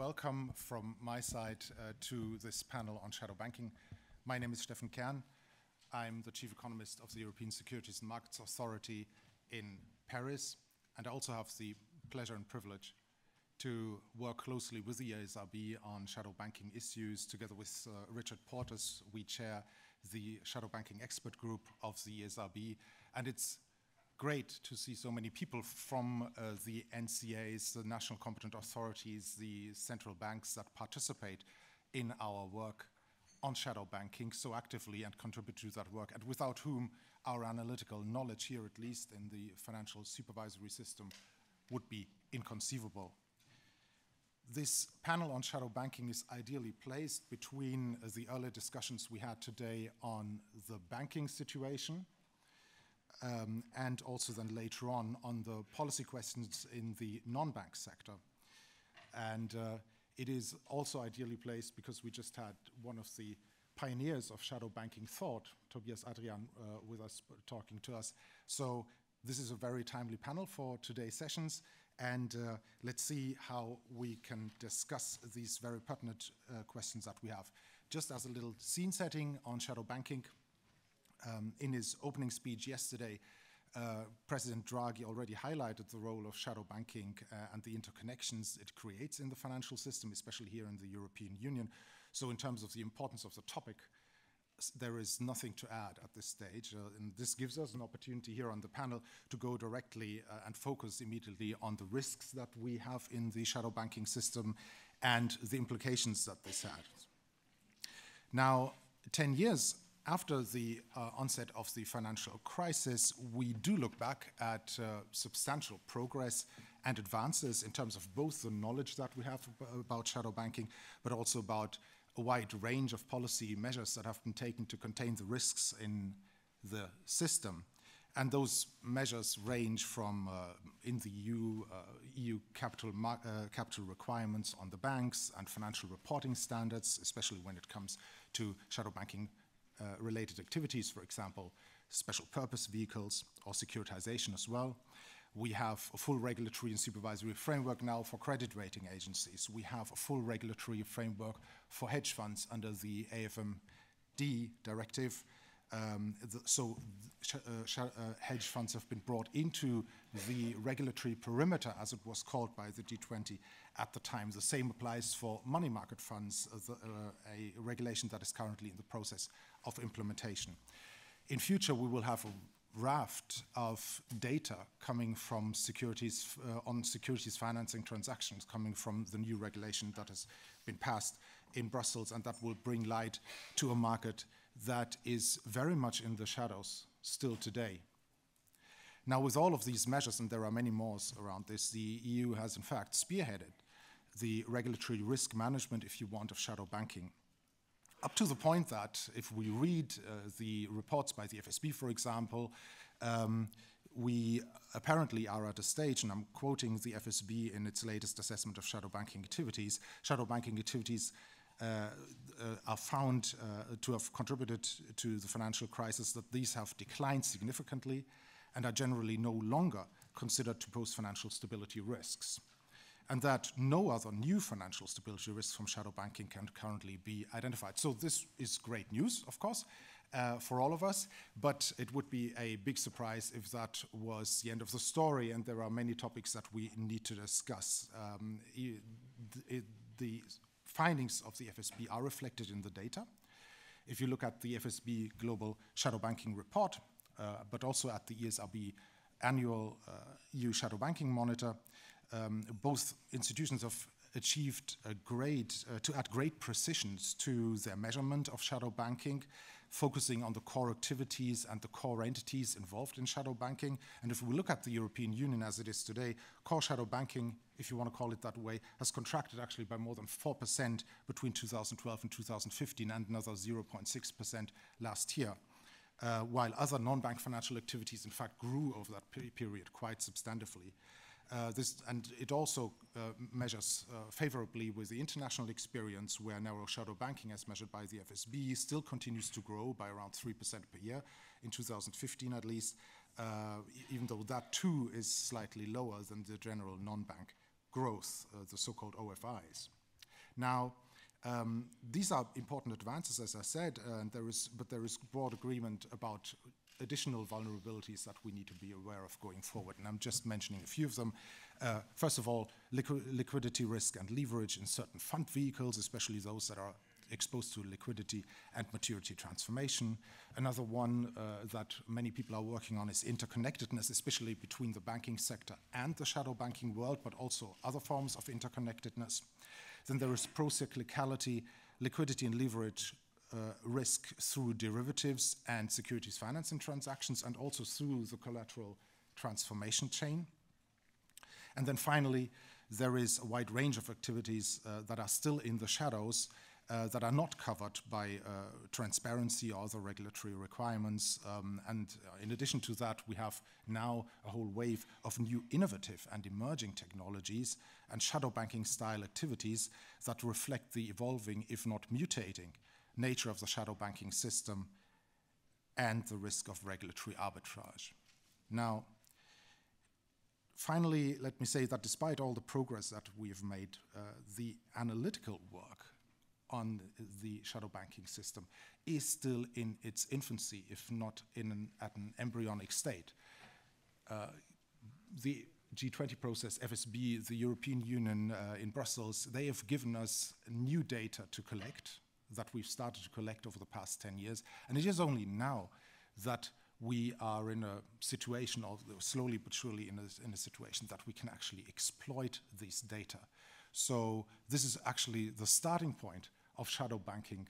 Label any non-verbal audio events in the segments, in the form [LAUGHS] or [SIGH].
welcome from my side uh, to this panel on shadow banking. My name is Steffen Kern. I'm the chief economist of the European Securities and Markets Authority in Paris, and I also have the pleasure and privilege to work closely with the ESRB on shadow banking issues. Together with uh, Richard Portes, we chair the shadow banking expert group of the ESRB, and it's great to see so many people from uh, the NCAs, the national competent authorities, the central banks that participate in our work on shadow banking so actively and contribute to that work, and without whom our analytical knowledge here, at least in the financial supervisory system, would be inconceivable. This panel on shadow banking is ideally placed between the earlier discussions we had today on the banking situation um, and also then later on on the policy questions in the non-bank sector. And uh, it is also ideally placed because we just had one of the pioneers of shadow banking thought, Tobias Adrian, uh, with us talking to us. So this is a very timely panel for today's sessions, and uh, let's see how we can discuss these very pertinent uh, questions that we have. Just as a little scene setting on shadow banking, um, in his opening speech yesterday, uh, President Draghi already highlighted the role of shadow banking uh, and the interconnections it creates in the financial system, especially here in the European Union. So, in terms of the importance of the topic, there is nothing to add at this stage. Uh, and this gives us an opportunity here on the panel to go directly uh, and focus immediately on the risks that we have in the shadow banking system and the implications that this has. Now, 10 years after the uh, onset of the financial crisis, we do look back at uh, substantial progress and advances in terms of both the knowledge that we have about shadow banking, but also about a wide range of policy measures that have been taken to contain the risks in the system. And those measures range from uh, in the EU, uh, EU capital, uh, capital requirements on the banks and financial reporting standards, especially when it comes to shadow banking related activities, for example, special purpose vehicles or securitization as well. We have a full regulatory and supervisory framework now for credit rating agencies. We have a full regulatory framework for hedge funds under the AIFMD directive. Um, the, so uh, uh, hedge funds have been brought into the regulatory perimeter, as it was called by the G20 at the time. The same applies for money market funds, uh, the, uh, a regulation that is currently in the process of implementation. In future, we will have a raft of data coming from securities uh, on securities financing transactions coming from the new regulation that has been passed in Brussels and that will bring light to a market that is very much in the shadows still today. Now, with all of these measures, and there are many more around this, the EU has in fact spearheaded the regulatory risk management, if you want, of shadow banking. Up to the point that if we read uh, the reports by the FSB, for example, um, we apparently are at a stage, and I'm quoting the FSB in its latest assessment of shadow banking activities, shadow banking activities uh, uh, are found uh, to have contributed to the financial crisis, that these have declined significantly and are generally no longer considered to pose financial stability risks and that no other new financial stability risks from shadow banking can currently be identified. So this is great news, of course, uh, for all of us, but it would be a big surprise if that was the end of the story, and there are many topics that we need to discuss. Um, it, the findings of the FSB are reflected in the data. If you look at the FSB Global Shadow Banking Report, uh, but also at the ESRB annual uh, EU Shadow Banking Monitor, um, both institutions have achieved a great, uh, to add great precisions to their measurement of shadow banking, focusing on the core activities and the core entities involved in shadow banking. And if we look at the European Union as it is today, core shadow banking, if you want to call it that way, has contracted actually by more than 4% between 2012 and 2015 and another 0.6% last year. Uh, while other non-bank financial activities, in fact, grew over that period quite substantively. Uh, this, and it also uh, measures uh, favorably with the international experience where narrow shadow banking as measured by the FSB still continues to grow by around 3% per year in 2015 at least, uh, even though that too is slightly lower than the general non-bank growth, uh, the so-called OFIs. Now, um, these are important advances, as I said, and there is, but there is broad agreement about additional vulnerabilities that we need to be aware of going forward. And I'm just mentioning a few of them. Uh, first of all, liqu liquidity risk and leverage in certain fund vehicles, especially those that are exposed to liquidity and maturity transformation. Another one uh, that many people are working on is interconnectedness, especially between the banking sector and the shadow banking world, but also other forms of interconnectedness. Then there is procyclicality, liquidity and leverage risk through derivatives and securities financing transactions, and also through the collateral transformation chain. And then finally, there is a wide range of activities uh, that are still in the shadows uh, that are not covered by uh, transparency or other regulatory requirements. Um, and uh, in addition to that, we have now a whole wave of new innovative and emerging technologies and shadow banking style activities that reflect the evolving, if not mutating, nature of the shadow banking system and the risk of regulatory arbitrage. Now, finally, let me say that despite all the progress that we have made, uh, the analytical work on the shadow banking system is still in its infancy, if not in an, at an embryonic state. Uh, the G20 process, FSB, the European Union uh, in Brussels, they have given us new data to collect that we've started to collect over the past 10 years. And it is only now that we are in a situation, of slowly but surely in a, in a situation that we can actually exploit these data. So this is actually the starting point of shadow banking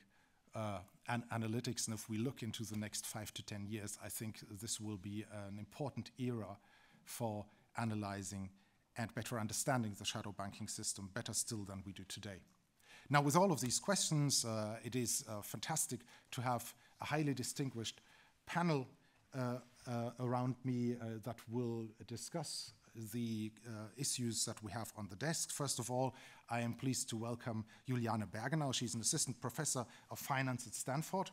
uh, and analytics. And if we look into the next five to 10 years, I think this will be an important era for analyzing and better understanding the shadow banking system, better still than we do today. Now, with all of these questions, uh, it is uh, fantastic to have a highly distinguished panel uh, uh around me uh, that will discuss the issues that we have on the desk. First of all, I am pleased to welcome Juliane Begenau. She's an assistant professor of finance at Stanford.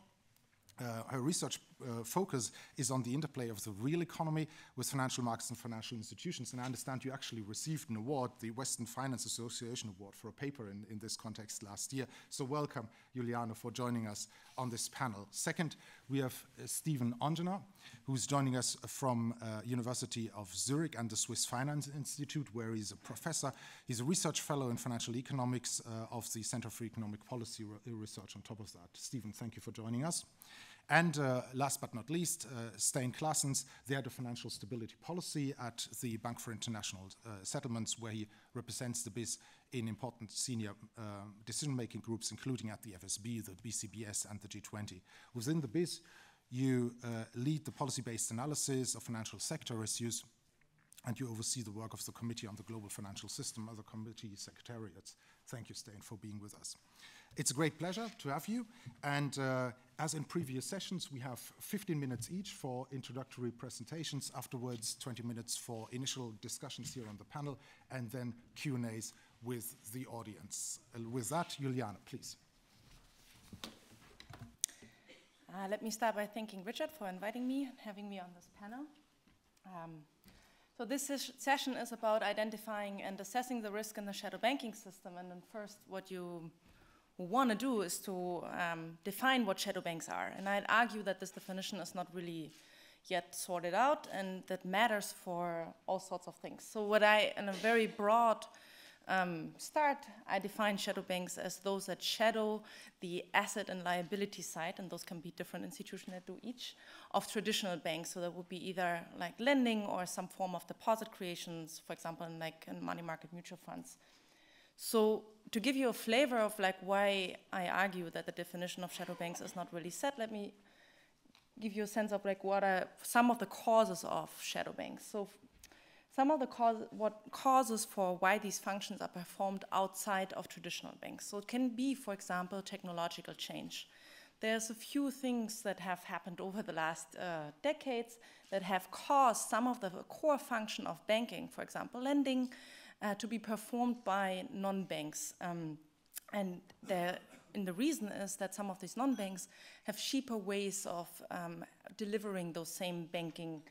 Her research uh, focus is on the interplay of the real economy with financial markets and financial institutions. And I understand you actually received an award, the Western Finance Association Award, for a paper in, in this context last year. So welcome, Juliane, for joining us on this panel. Second, we have uh, Steven Ongena, who's joining us from uh, University of Zurich and the Swiss Finance Institute, where he's a professor. He's a research fellow in financial economics uh, of the Center for Economic Policy Re Research on top of that. Steven, thank you for joining us. And uh, last but not least, uh, Stijn Claessens, the head of financial stability policy at the Bank for International uh, Settlements, where he represents the BIS in important senior uh, decision-making groups, including at the FSB, the BCBS, and the G20. Within the BIS, you uh, lead the policy-based analysis of financial sector issues, and you oversee the work of the Committee on the Global Financial System, other committee secretariats. Thank you, Stijn, for being with us. It's a great pleasure to have you. And uh, as in previous sessions, we have 15 minutes each for introductory presentations, afterwards 20 minutes for initial discussions here on the panel, and then Q&As with the audience. With that, Juliane, please. Uh, let me start by thanking Richard for inviting me and having me on this panel. Um, so this session is about identifying and assessing the risk in the shadow banking system. And then first, what you want to do is to um, define what shadow banks are. And I'd argue that this definition is not really yet sorted out and that matters for all sorts of things. So what I, in a very broad um, start, I define shadow banks as those that shadow the asset and liability side, and those can be different institutions that do each, of traditional banks. So that would be either like lending or some form of deposit creations, for example, in like in money market mutual funds. So to give you a flavor of like why I argue that the definition of shadow banks is not really set, let me give you a sense of like what are some of the causes of shadow banks. So some of the cause, what causes for why these functions are performed outside of traditional banks. So it can be, for example, technological change. There's a few things that have happened over the last uh, decades that have caused some of the core function of banking, for example, lending, uh, to be performed by non-banks. Um, and the, and the reason is that some of these non-banks have cheaper ways of um, delivering those same banking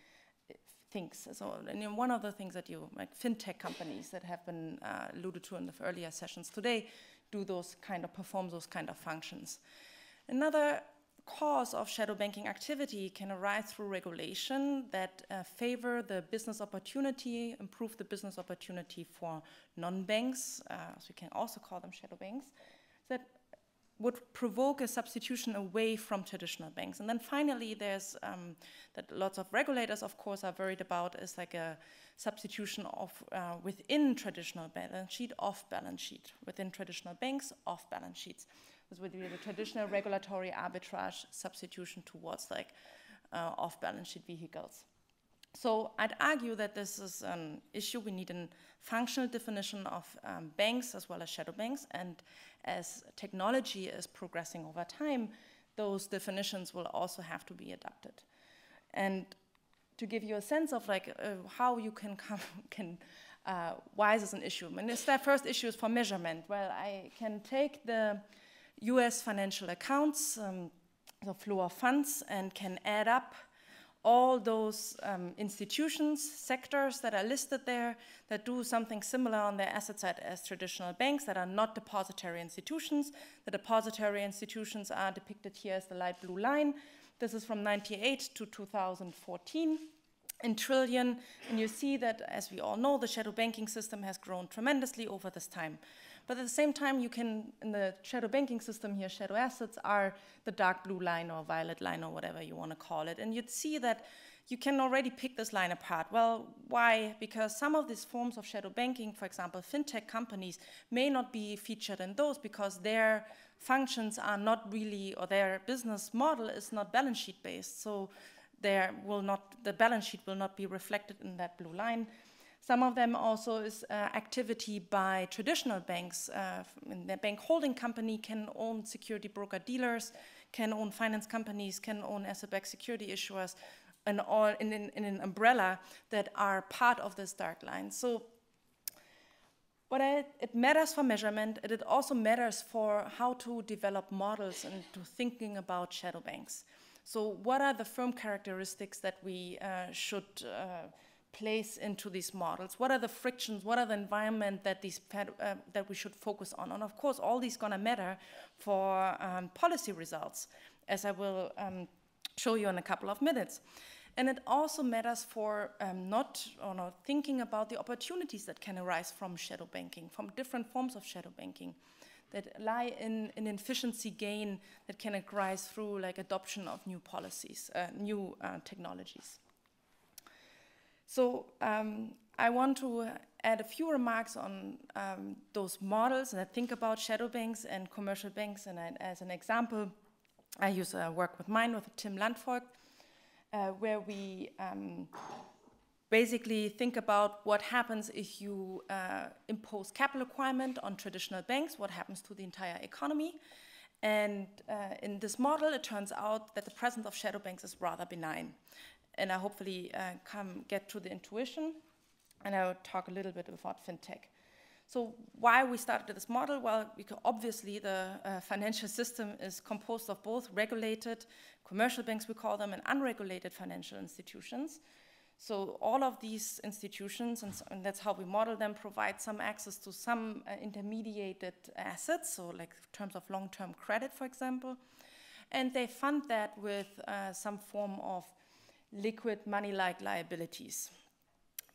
uh, things. So, and one of the things that you, like fintech companies that have been uh, alluded to in the earlier sessions today, do those kind of perform those kind of functions. Another cause of shadow banking activity can arise through regulation that uh, favor the business opportunity, improve the business opportunity for non-banks, uh, so we can also call them shadow banks, that would provoke a substitution away from traditional banks. And then finally, there's um, that lots of regulators, of course, are worried about is like a substitution of uh, within traditional balance sheet, off balance sheet, within traditional banks, off balance sheets. This would be the traditional regulatory arbitrage substitution towards like uh, off balance sheet vehicles. So I'd argue that this is an issue. We need a functional definition of um, banks as well as shadow banks. And as technology is progressing over time, those definitions will also have to be adapted. And to give you a sense of like uh, how you can come, [LAUGHS] can, uh, why is this an issue? I mean, the first issue is for measurement. Well, I can take the US financial accounts, um, the flow of funds, and can add up all those um, institutions, sectors that are listed there that do something similar on their asset side as traditional banks that are not depository institutions. The depository institutions are depicted here as the light blue line. This is from 98 to 2014 in trillion. And you see that, as we all know, the shadow banking system has grown tremendously over this time. But at the same time, you can, in the shadow banking system here, shadow assets are the dark blue line or violet line or whatever you want to call it. And you'd see that you can already pick this line apart. Well, why? Because some of these forms of shadow banking, for example, fintech companies, may not be featured in those because their functions are not really, or their business model is not balance sheet based. So there will not, the balance sheet will not be reflected in that blue line. Some of them also is uh, activity by traditional banks. Uh, the bank holding company can own security broker dealers, can own finance companies, can own asset-backed security issuers, and all in, in, in, an umbrella that are part of this dark line. So but it matters for measurement, and it also matters for how to develop models and to thinking about shadow banks. So what are the firm characteristics that we uh, should uh, place into these models? What are the frictions? What are the environment that these uh, that we should focus on? And of course, all these gonna matter for um, policy results, as I will um, show you in a couple of minutes. And it also matters for um, not or not thinking about the opportunities that can arise from shadow banking, from different forms of shadow banking that lie in an efficiency gain that can arise through like adoption of new policies, uh, new uh, technologies. So um, I want to add a few remarks on um, those models and I think about shadow banks and commercial banks. And I, as an example, I use a work with mine with Tim Landvogt, uh, where we um, basically think about what happens if you uh, impose capital requirement on traditional banks, what happens to the entire economy. And uh, in this model, it turns out that the presence of shadow banks is rather benign and I hopefully uh, come get to the intuition, and I will talk a little bit about fintech. So why we started this model? Well, because obviously the uh, financial system is composed of both regulated, commercial banks we call them, and unregulated financial institutions. So all of these institutions, and, so, and that's how we model them, provide some access to some uh, intermediated assets, so like terms of long-term credit, for example. And they fund that with uh, some form of liquid money-like liabilities.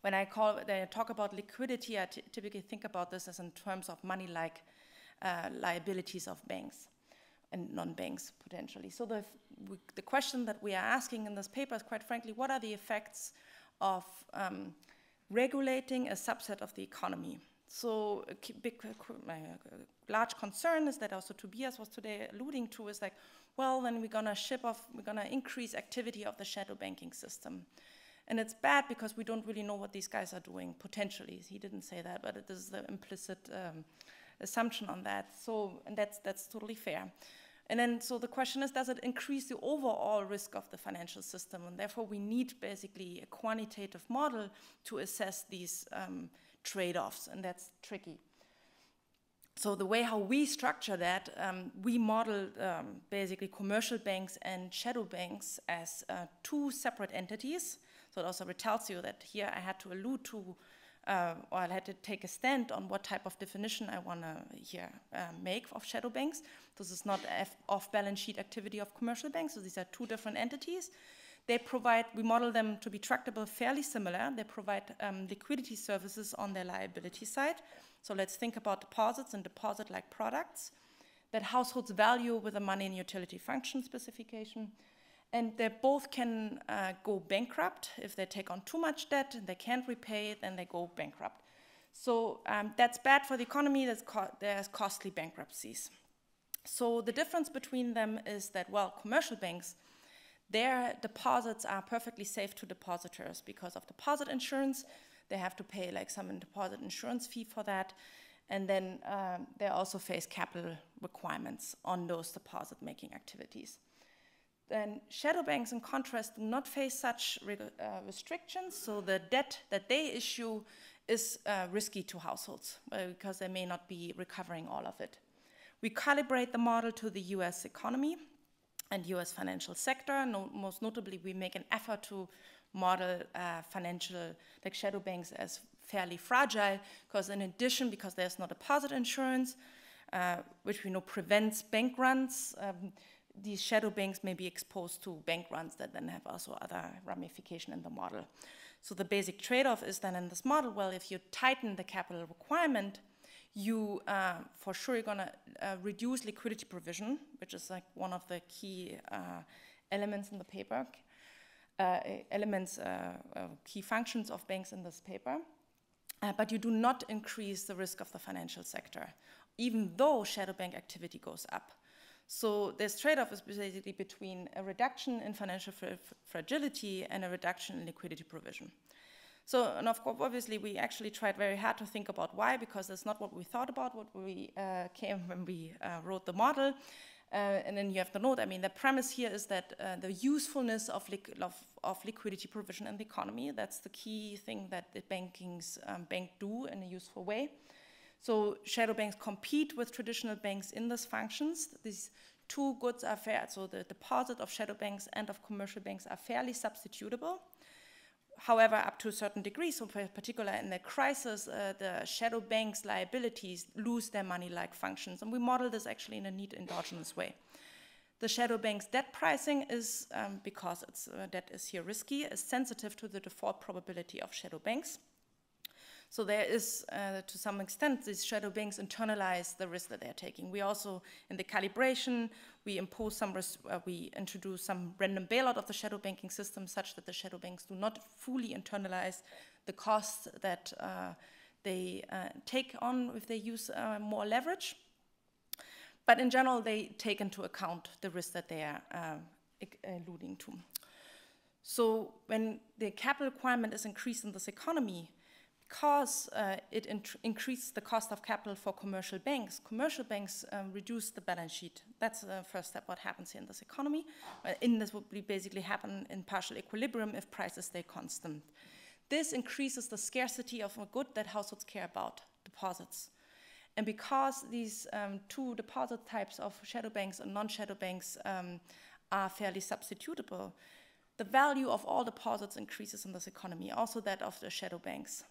When I, call, when I talk about liquidity, I typically think about this as in terms of money-like uh, liabilities of banks and non-banks potentially. So the, the question that we are asking in this paper is quite frankly, what are the effects of um, regulating a subset of the economy? So a big, uh, large concern is that also Tobias was today alluding to is like, well, then we're going to ship off, we're going to increase activity of the shadow banking system. And it's bad because we don't really know what these guys are doing, potentially. He didn't say that, but it is the implicit um, assumption on that. So, and that's, that's totally fair. And then, so the question is, does it increase the overall risk of the financial system? And therefore, we need basically a quantitative model to assess these um, trade-offs, and that's tricky so the way how we structure that, um, we model um, basically commercial banks and shadow banks as uh, two separate entities. So it also tells you that here I had to allude to uh, or I had to take a stand on what type of definition I want to here uh, make of shadow banks. This is not off-balance sheet activity of commercial banks, so these are two different entities. They provide, we model them to be tractable fairly similar. They provide um, liquidity services on their liability side. So let's think about deposits and deposit-like products that households value with a money and utility function specification. And they both can uh, go bankrupt if they take on too much debt and they can't repay it, then they go bankrupt. So um, that's bad for the economy, co there's costly bankruptcies. So the difference between them is that, well, commercial banks, their deposits are perfectly safe to depositors because of deposit insurance. They have to pay like some deposit insurance fee for that. And then um, they also face capital requirements on those deposit making activities. Then shadow banks, in contrast, do not face such uh, restrictions, so the debt that they issue is uh, risky to households uh, because they may not be recovering all of it. We calibrate the model to the US economy and US financial sector. No, most notably, we make an effort to model uh, financial, like shadow banks, as fairly fragile because, in addition, because there's not deposit insurance, uh, which we know prevents bank runs, um, these shadow banks may be exposed to bank runs that then have also other ramification in the model. So the basic trade-off is then in this model, well, if you tighten the capital requirement, you uh, for sure you're gonna uh, reduce liquidity provision, which is like one of the key uh, elements in the paper, uh, elements, uh, key functions of banks in this paper. But you do not increase the risk of the financial sector, even though shadow bank activity goes up. So this trade-off is basically between a reduction in financial fra fragility and a reduction in liquidity provision. So, and of course, obviously, we actually tried very hard to think about why, because that's not what we thought about, what we uh, came when we uh, wrote the model. Uh, and then you have to note, I mean, the premise here is that uh, the usefulness of, of, of, liquidity provision in the economy, that's the key thing that the bankings um, bank do in a useful way. So shadow banks compete with traditional banks in these functions. These two goods are fair. So the deposit of shadow banks and of commercial banks are fairly substitutable. However, up to a certain degree, so particularly in the crisis, uh, the shadow banks' liabilities lose their money-like functions. And we model this actually in a neat endogenous way. The shadow bank's debt pricing is, um, because its uh, debt is here risky, is sensitive to the default probability of shadow banks. So there is, uh, to some extent, these shadow banks internalize the risk that they're taking. We also, in the calibration, we impose some, uh, we introduce some random bailout of the shadow banking system such that the shadow banks do not fully internalize the costs that uh, they uh, take on if they use uh, more leverage. But in general, they take into account the risk that they are uh, alluding to. So when the capital requirement is increased in this economy, because uh, it increased the cost of capital for commercial banks, commercial banks um, reduce the balance sheet. That's the first step what happens in this economy. Uh, in this would basically happen in partial equilibrium if prices stay constant. This increases the scarcity of a good that households care about, deposits. And because these um, two deposit types of shadow banks and non-shadow banks um, are fairly substitutable, the value of all deposits increases in this economy, also that of the shadow banks.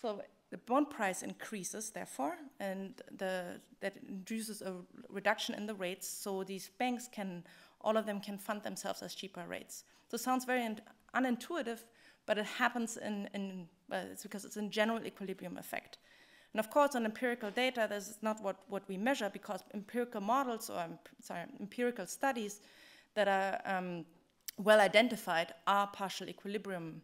So the bond price increases, therefore, and the, that induces a reduction in the rates. So these banks can, all of them can fund themselves as cheaper rates. So it sounds very unintuitive, but it happens in, in it's because it's a general equilibrium effect. And of course, on empirical data, this is not what, what we measure because empirical models or sorry, empirical studies that are um, well identified are partial equilibrium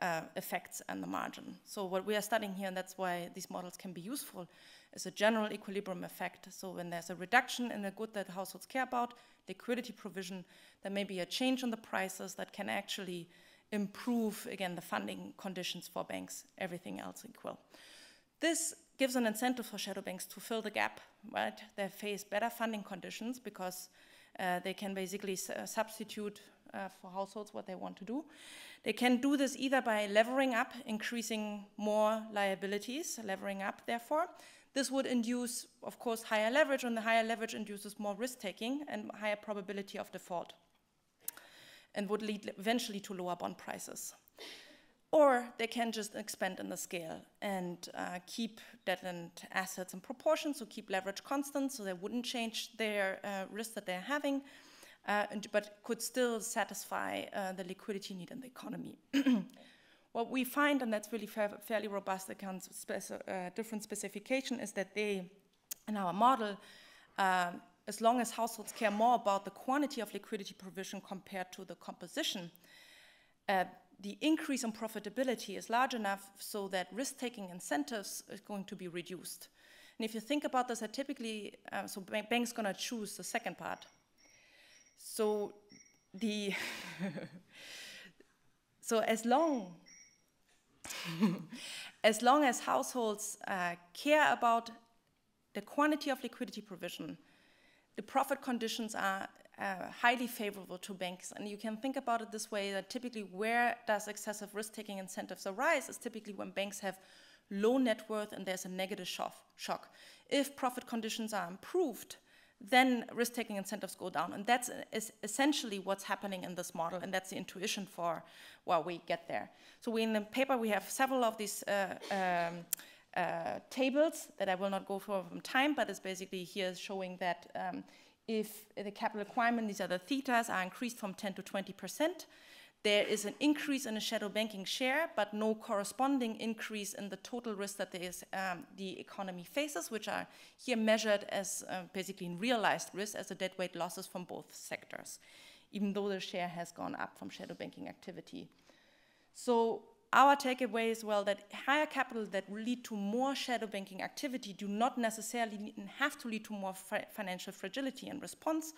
uh, effects and the margin. So what we are studying here, and that's why these models can be useful, is a general equilibrium effect. So when there's a reduction in the good that households care about, liquidity provision, there may be a change in the prices that can actually improve, again, the funding conditions for banks, everything else equal. This gives an incentive for shadow banks to fill the gap, right? They face better funding conditions because uh, they can basically substitute uh, for households what they want to do. They can do this either by levering up, increasing more liabilities, levering up, therefore. This would induce, of course, higher leverage, and the higher leverage induces more risk taking and higher probability of default, and would lead eventually to lower bond prices. or they can just expand in the scale and uh, keep debt and assets in proportion, so keep leverage constant, so they wouldn't change their uh, risk that they're having, uh, and, but could still satisfy uh, the liquidity need in the economy. [CLEARS THROAT] what we find, and that's really fa fairly robust against speci uh, different specification, is that they, in our model, um, as long as households care more about the quantity of liquidity provision compared to the composition, uh, the increase in profitability is large enough so that risk-taking incentives is going to be reduced. And if you think about this, I typically, uh, so banks going to choose the second part. So the, [LAUGHS] so as long, [LAUGHS] as long as households uh, care about the quantity of liquidity provision, the profit conditions are uh, highly favorable to banks. And you can think about it this way that typically where does excessive risk-taking incentives arise is typically when banks have low net worth and there's a negative shock. If profit conditions are improved, then risk-taking incentives go down. And that's essentially what's happening in this model, and that's the intuition for why we get there. So we, in the paper, we have several of these uh, um, uh, tables that I will not go through from time, but it's basically here showing that um, if the capital requirement, these are the thetas, are increased from 10 to 20%, there is an increase in the shadow banking share, but no corresponding increase in the total risk that um, the economy faces, which are here measured as uh, basically in realized risk as the deadweight losses from both sectors, even though the share has gone up from shadow banking activity. So our takeaway is well that higher capital that lead to more shadow banking activity do not necessarily have to lead to more fi financial fragility and response.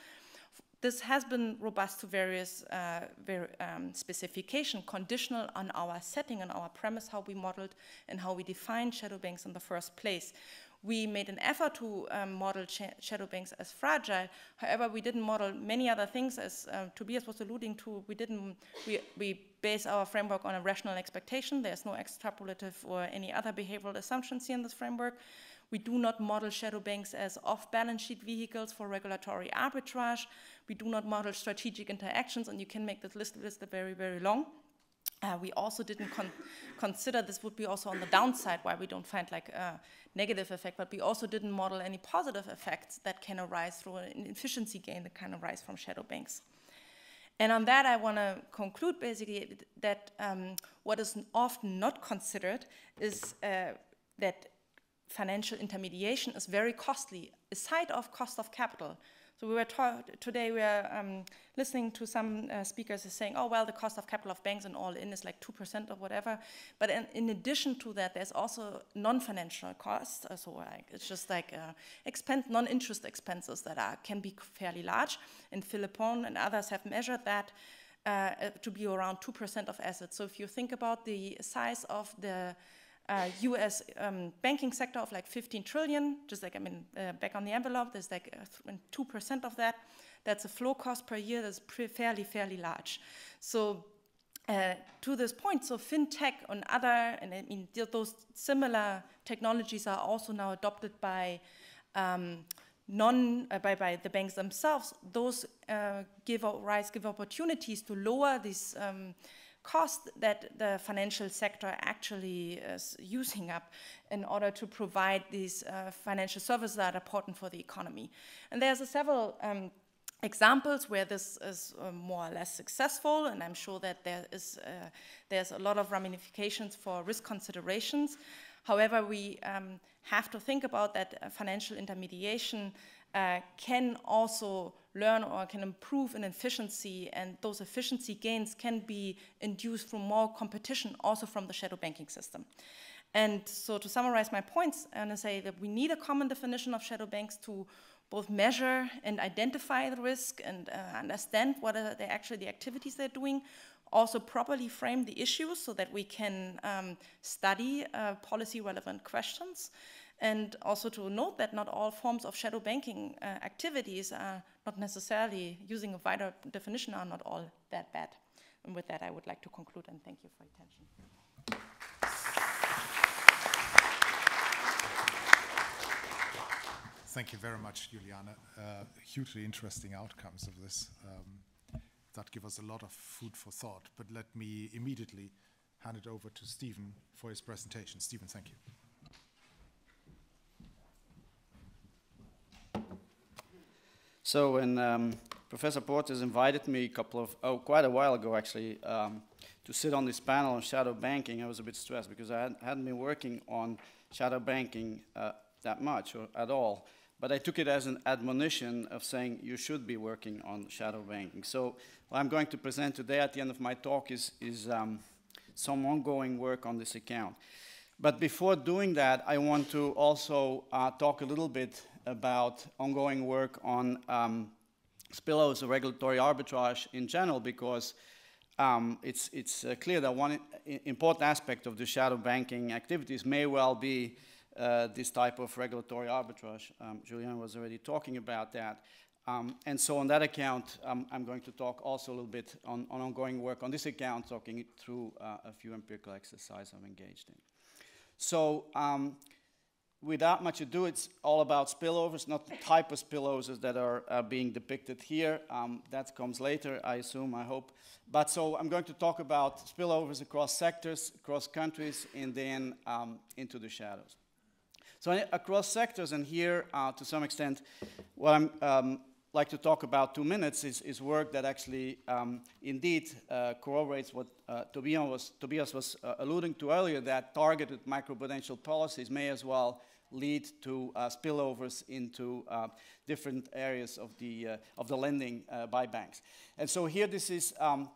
This has been robust to various uh, very, um, specification, conditional on our setting and our premise, how we modeled and how we defined shadow banks in the first place we made an effort to um, model shadow banks as fragile. However, we didn't model many other things, as uh, Tobias was alluding to. We didn't. We, we base our framework on a rational expectation. There's no extrapolative or any other behavioral assumptions here in this framework. We do not model shadow banks as off-balance sheet vehicles for regulatory arbitrage. We do not model strategic interactions, and you can make this list, list very, very long. Uh, we also didn't con [LAUGHS] consider this would be also on the downside why we don't find like a negative effect, but we also didn't model any positive effects that can arise through an efficiency gain that can arise from shadow banks. And on that, I want to conclude basically that um, what is often not considered is uh, that financial intermediation is very costly, aside of cost of capital. So we were today we are um, listening to some uh, speakers saying, oh well, the cost of capital of banks and all in is like two percent or whatever. But in, in, addition to that, there's also non-financial costs. Uh, so like, it's just like uh, non-interest expenses that are can be fairly large. And Philippon and others have measured that. Uh, to be around 2% of assets. So if you think about the size of the uh, US um, banking sector of like 15 trillion, just like, I mean, uh, back on the envelope, there's like 2% of that. That's a flow cost per year that's fairly, fairly large. So uh, to this point, so fintech and other, and I mean, those similar technologies are also now adopted by um, non uh, by, by the banks themselves. Those uh, give rise, give opportunities to lower these um, cost that the financial sector actually is using up in order to provide these uh, financial services that are important for the economy. And there's a several um, examples where this is uh, more or less successful, and I'm sure that there is uh, there's a lot of ramifications for risk considerations. However, we um, have to think about that uh, financial intermediation uh, can also learn or can improve in efficiency, and those efficiency gains can be induced from more competition, also from the shadow banking system. And so to summarize my points, going to say that we need a common definition of shadow banks to both measure and identify the risk and uh, understand what are the, actually the activities they're doing, also properly frame the issues so that we can um, study uh, policy relevant questions. And also to note that not all forms of shadow banking uh, activities are not necessarily, using a wider definition, are not all that bad. And with that, I would like to conclude and thank you for your attention. Thank you very much, Juliana. Uh, hugely interesting outcomes of this um, that give us a lot of food for thought. But let me immediately hand it over to Steven for his presentation. Steven, thank you. So when um, Professor Portes invited me a couple of, oh, quite a while ago actually, um, to sit on this panel on shadow banking, I was a bit stressed because I had, not been working on shadow banking uh, that much or at all. But I took it as an admonition of saying you should be working on shadow banking. So what I'm going to present today at the end of my talk is, is um, some ongoing work on this account. But before doing that, I want to also uh, talk a little bit about ongoing work on um, spillovers regulatory arbitrage in general because um, it's, it's uh, clear that one important aspect of the shadow banking activities may well be uh, this type of regulatory arbitrage. Um, Julien was already talking about that. Um, and so on that account, um, I'm going to talk also a little bit on, on ongoing work on this account, talking through uh, a few empirical exercises I've engaged in. So um, without much ado, it's all about spillovers, not the type of spillovers that are uh, being depicted here. Um, that comes later, I assume, I hope. But so I'm going to talk about spillovers across sectors, across countries, and then um, into the shadows. So across sectors, and here, uh, to some extent, what I'm um, like to talk about two minutes is, is work that actually um, indeed uh, corroborates what uh, Tobias was, Tobias was uh, alluding to earlier, that targeted macroprudential policies may as well lead to uh, spillovers into uh, different areas of the, uh, of the lending by banks. And so here this is um,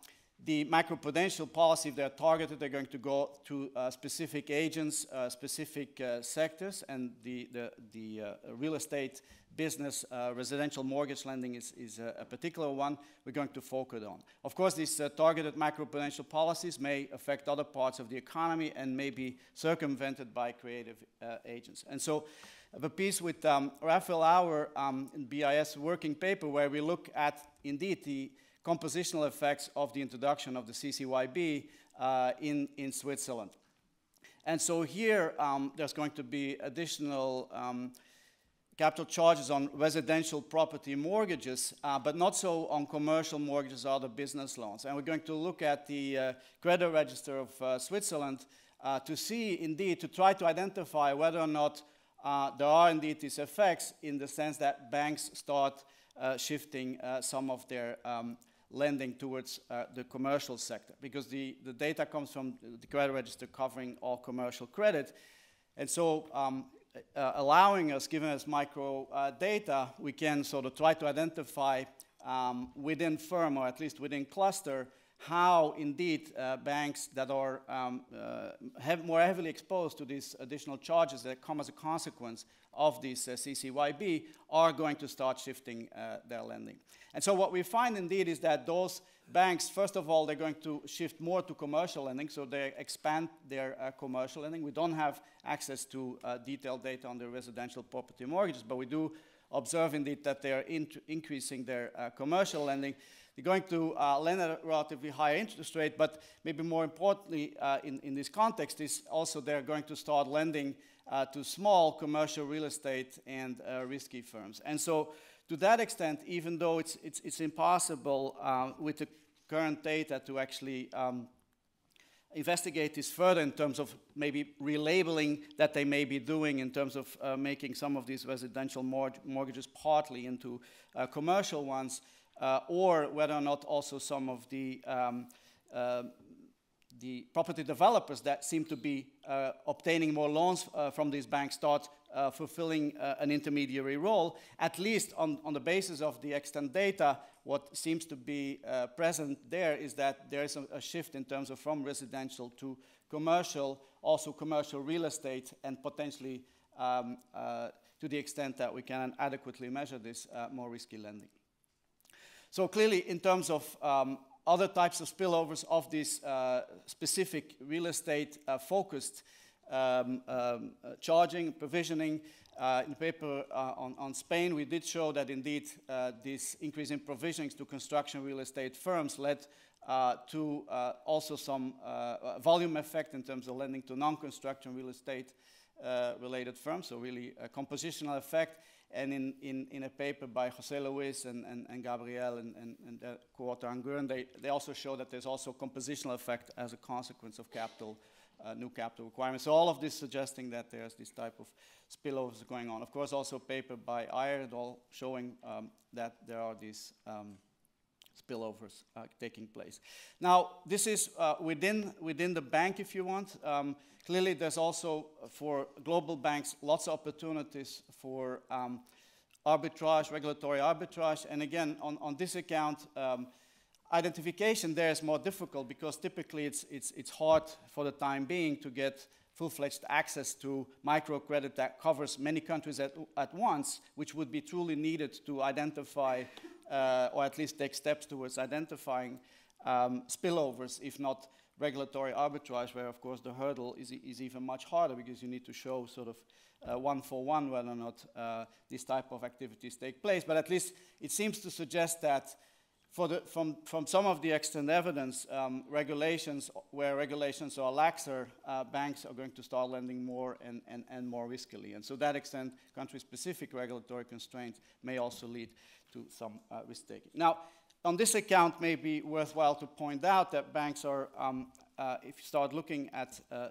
the macroprudential policy, if they're targeted, they're going to go to specific agents, specific sectors, and the, the, the real estate business, uh, residential mortgage lending is, is a, a, particular one we're going to focus on. Of course, these uh, targeted macroprudential policies may affect other parts of the economy and may be circumvented by creative uh, agents. And so the piece with um, Raphael Auer um, in BIS working paper where we look at, indeed, the compositional effects of the introduction of the CCYB uh, in, in Switzerland. And so here, um, there's going to be additional um, capital charges on residential property mortgages, uh, but not so on commercial mortgages or other business loans. And we're going to look at the uh, credit register of uh, Switzerland uh, to see, indeed, to try to identify whether or not uh, there are indeed these effects in the sense that banks start uh, shifting some of their um, lending towards the commercial sector. Because the, the data comes from the credit register covering all commercial credit. And so um, uh, allowing us, giving us micro uh, data, we can sort of try to identify um, within firm or at least within cluster how indeed uh, banks that are um, uh, more heavily exposed to these additional charges that come as a consequence of this uh, CCYB are going to start shifting uh, their lending. And so what we find indeed is that those banks, first of all, they're going to shift more to commercial lending, so they expand their uh, commercial lending. We don't have access to uh, detailed data on the residential property mortgages, but we do observe indeed that they're increasing their uh, commercial lending. They're going to uh, lend at a relatively higher interest rate, but maybe more importantly uh, in, in this context is also they're going to start lending uh, to small commercial real estate and risky firms. And so to that extent, even though it's, it's, it's impossible uh, with the current data to actually um, investigate this further in terms of maybe relabeling that they may be doing in terms of uh, making some of these residential mortgages partly into uh, commercial ones, uh, or whether or not also some of the um, uh, the property developers that seem to be uh, obtaining more loans uh, from these banks start uh, fulfilling uh, an intermediary role, at least on, on the basis of the extant data, what seems to be uh, present there is that there is a, a, shift in terms of from residential to commercial, also commercial real estate, and potentially um, uh, to the extent that we can adequately measure this more risky lending. So clearly, in terms of um, other types of spillovers of this uh, specific real estate uh, focused um, um, uh, charging, provisioning. Uh, in the paper uh, on, on, Spain, we did show that indeed uh, this increase in provisionings to construction real estate firms led to also some volume effect in terms of lending to non-construction real estate related firms, so really a compositional effect. and in, in, in a paper by Jose Luis and, and, and Gabriel and, and, and uh, co-author Anguren, they, they also show that there's also compositional effect as a consequence of capital, uh, new capital requirements. So all of this suggesting that there's this type of spillovers going on. Of course, also a paper by Auer all showing um, that there are these um, spillovers uh, taking place. Now, this is uh, within, within the bank, if you want. Um, clearly, there's also, uh, for global banks, lots of opportunities for um, arbitrage, regulatory arbitrage. And again, on, on this account, um, identification there is more difficult because typically it's, it's, it's hard for the time being to get full-fledged access to microcredit that covers many countries at, at once, which would be truly needed to identify uh, or at least take steps towards identifying um, spillovers, if not regulatory arbitrage, where of course the hurdle is, is even much harder because you need to show sort of uh, one for one whether or not uh, this type of activities take place. But at least it seems to suggest that the, from, from some of the extant evidence, um, regulations, where regulations are laxer, uh, banks are going to start lending more and, and, and more riskily. And so that extent, country-specific regulatory constraints may also lead to some uh, risk-taking. Now, on this account, may be worthwhile to point out that banks are, um, uh, if you start looking at uh,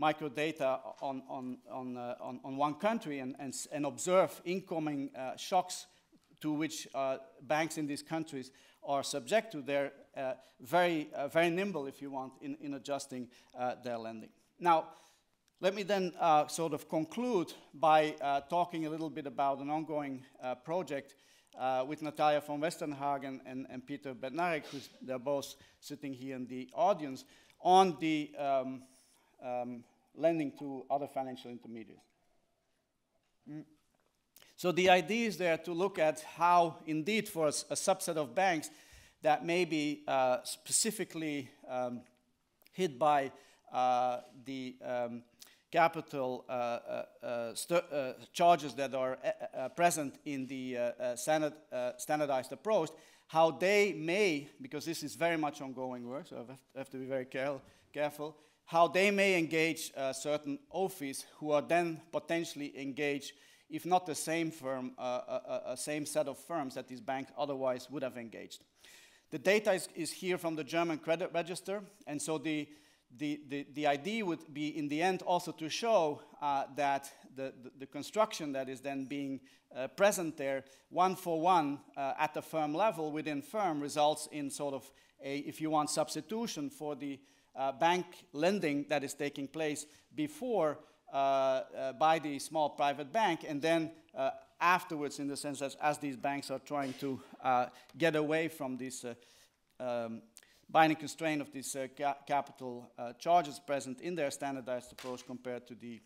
microdata on, on, on, uh, on, on, one country and, and, and observe incoming uh, shocks to which banks in these countries are subject to, they're uh, very, uh, very nimble, if you want, in, in adjusting uh, their lending. Now, let me then uh, sort of conclude by uh, talking a little bit about an ongoing project with Natalia von Westernhagen and, and Peter Bednarek, who's they're both sitting here in the audience, on the um, um, lending to other financial intermediaries. Mm. So the idea is there to look at how, indeed, for a, a subset of banks that may be uh, specifically um, hit by uh, the um, capital uh, uh, uh, uh charges that are present in the standard, standardized approach, how they may, because this is very much ongoing work, so I have to be very careful, careful how they may engage certain OFIs who are then potentially engaged if not the same firm, uh, a, uh, uh, uh, same set of firms that this bank otherwise would have engaged. The data is, is here from the German credit register, and so the, the, the, the idea would be in the end also to show uh, that the, the, the, construction that is then being uh, present there, one for one uh, at the firm level within firm results in sort of a, if you want, substitution for the bank lending that is taking place before uh, uh, by the small private bank, and then uh, afterwards, in the sense that as these banks are trying to get away from this um, binding constraint of these ca capital charges present in their standardized approach compared to the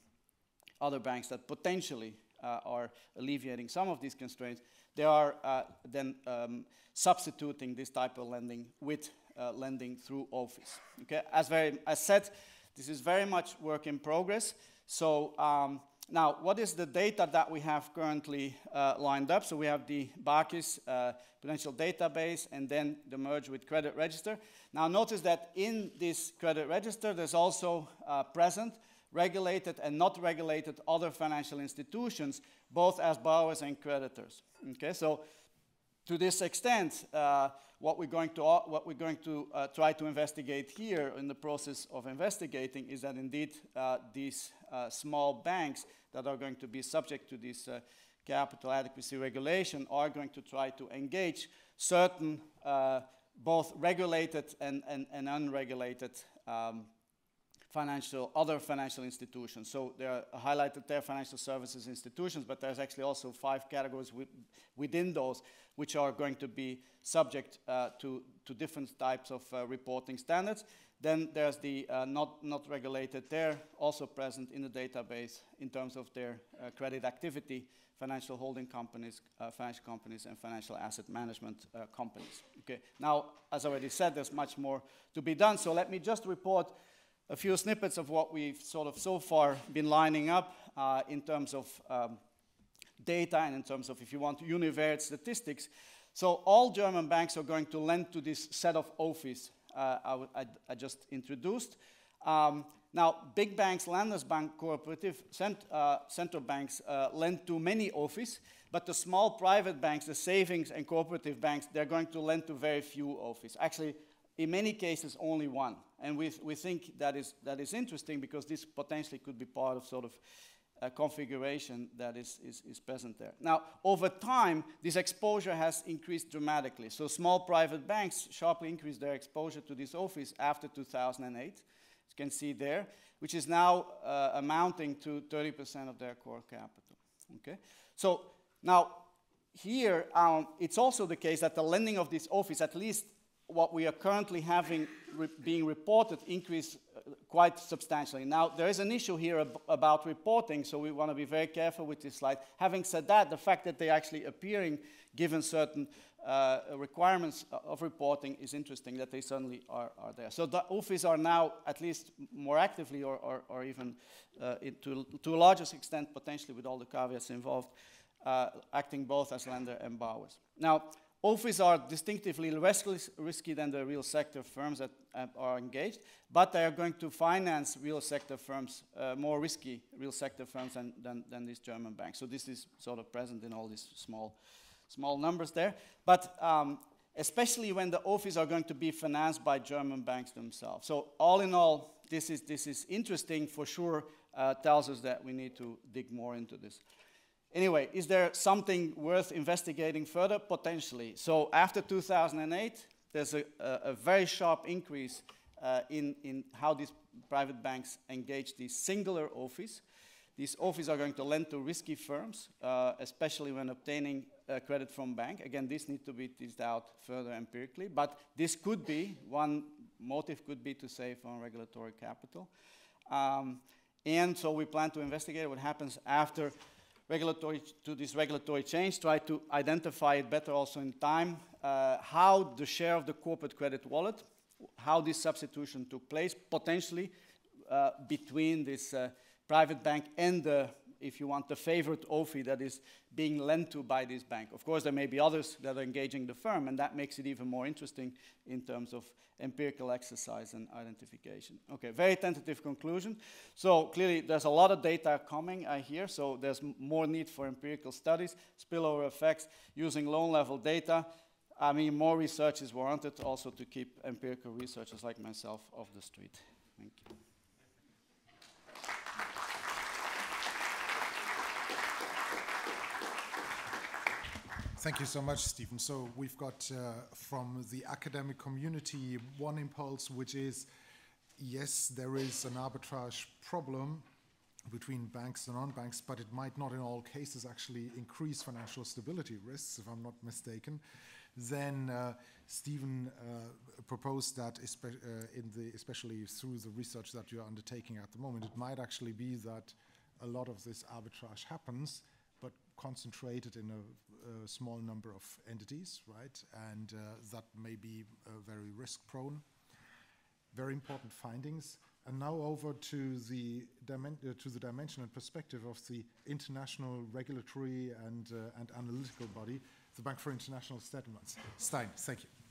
other banks that potentially uh, are alleviating some of these constraints, they are uh, then um, substituting this type of lending with uh, lending through OFIs. Okay, as very as said, this is very much work in progress. So um, now, what is the data that we have currently uh, lined up? So we have the BAKIS uh, potential database and then the merge with credit register. Now notice that in this credit register, there's also uh, present regulated and not regulated other financial institutions, both as borrowers and creditors. Okay, so to this extent, uh, what we're going to, what we're going to uh, try to investigate here in the process of investigating is that indeed uh, these uh, small banks that are going to be subject to this uh, capital adequacy regulation are going to try to engage certain uh, both regulated and, and, and unregulated um, financial, other financial institutions. So there are highlighted there financial services institutions, but there's actually also five categories within those which are going to be subject uh, to, to different types of uh, reporting standards. Then there's the uh, not, not regulated there, also present in the database in terms of their uh, credit activity, financial holding companies, uh, financial companies, and financial asset management uh, companies. Okay. Now, as I already said, there's much more to be done, so let me just report a few snippets of what we've sort of so far been lining up uh, in terms of um, data and in terms of, if you want, univariate statistics. So all German banks are going to lend to this set of OFIs uh, I, I, just introduced. Um, Now, big banks, Landesbank, cooperative, cent, uh, central banks uh, lend to many OFIs, but the small private banks, the savings and cooperative banks, they're going to lend to very few OFIs. Actually, in many cases, only one. And we, we think that is, that is interesting because this potentially could be part of sort of a configuration that is, is, is present there. Now, over time, this exposure has increased dramatically. So small private banks sharply increased their exposure to this OFIs after 2008, as you can see there, which is now uh, amounting to 30% of their core capital. Okay? So now, here, um, it's also the case that the lending of this OFIs, at least what we are currently having re being reported increased uh, quite substantially. Now, there is an issue here ab about reporting, so we want to be very careful with this slide. Having said that, the fact that they're actually appearing given certain uh, requirements of reporting is interesting, that they suddenly are, are there. So the OFIs are now at least more actively or, or, or even uh, to, to a larger extent, potentially with all the caveats involved, uh, acting both as lender and borrowers. Now, OFIs are distinctively less risky than the real sector firms that are engaged, but they are going to finance real sector firms, uh, more risky real sector firms than, than, than, these German banks. So this is sort of present in all these small, small numbers there. But um, especially when the OFIs are going to be financed by German banks themselves. So all in all, this is, this is interesting for sure, uh, tells us that we need to dig more into this. Anyway, is there something worth investigating further? Potentially. So after 2008, there's a, a, very sharp increase uh, in, in how these private banks engage these singular OFIs. These offices are going to lend to risky firms, uh, especially when obtaining uh, credit from bank. Again, this needs to be teased out further empirically, but this could be, one motive could be to save on regulatory capital. Um, and so we plan to investigate what happens after regulatory to this regulatory change, try to identify it better also in time, uh, how the share of the corporate credit wallet, how this substitution took place, potentially uh, between this uh, private bank and the if you want, the favorite OFI that is being lent to by this bank. Of course, there may be others that are engaging the firm, and that makes it even more interesting in terms of empirical exercise and identification. Okay, very tentative conclusion. So clearly, there's a lot of data coming, I hear, so there's more need for empirical studies, spillover effects, using loan-level data. I mean, more research is warranted also to keep empirical researchers like myself off the street. Thank you. Thank you so much, Steven. So we've got uh, from the academic community one impulse, which is, yes, there is an arbitrage problem between banks and non-banks, but it might not in all cases actually increase financial stability risks, if I'm not mistaken. Then uh, Steven uh, proposed that, uh, in the, especially through the research that you're undertaking at the moment, it might actually be that a lot of this arbitrage happens, but concentrated in a a small number of entities, right? And uh, that may be uh, very risk prone. Very important findings. And now over to the, uh, to the dimension and perspective of the international regulatory and, and analytical body, the Bank for International Settlements. Stijn, thank you.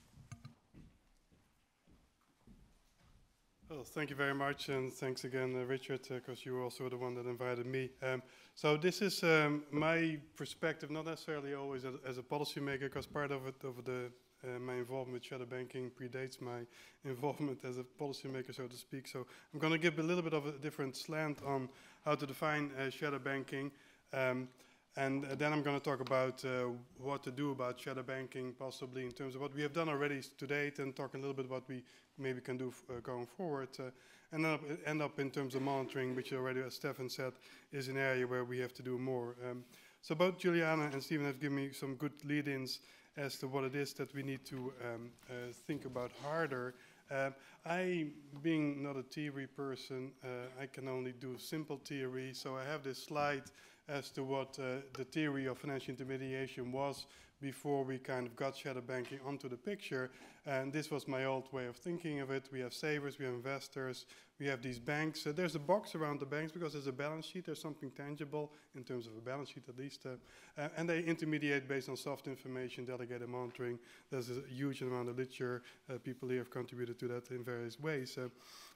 Well, thank you very much, and thanks again, uh, Richard, because uh, you were also the one that invited me. Um, so this is um, my perspective, not necessarily always as, as a policymaker, because part of it, of the uh, my involvement with shadow banking predates my involvement as a policymaker, so to speak. So I'm going to give a little bit of a different slant on how to define uh, shadow banking. Um, and uh, then I'm going to talk about uh, what to do about shadow banking, possibly in terms of what we have done already to date, and talk a little bit about what we maybe can do uh, going forward. Uh, and then up, end up in terms of monitoring, which already, as Steffen said, is an area where we have to do more. Um, so both Juliane and Steven have given me some good lead-ins as to what it is that we need to um, uh, think about harder. Uh, I, being not a theory person, I can only do simple theory, so I have this slide as to what uh, the theory of financial intermediation was before we kind of got shadow banking onto the picture. And this was my old way of thinking of it. We have savers, we have investors, we have these banks. Uh, there's a box around the banks because there's a balance sheet. There's something tangible in terms of a balance sheet, at least. Uh, and they intermediate based on soft information, delegated monitoring. There's a huge amount of literature. Uh, people here have contributed to that in various ways.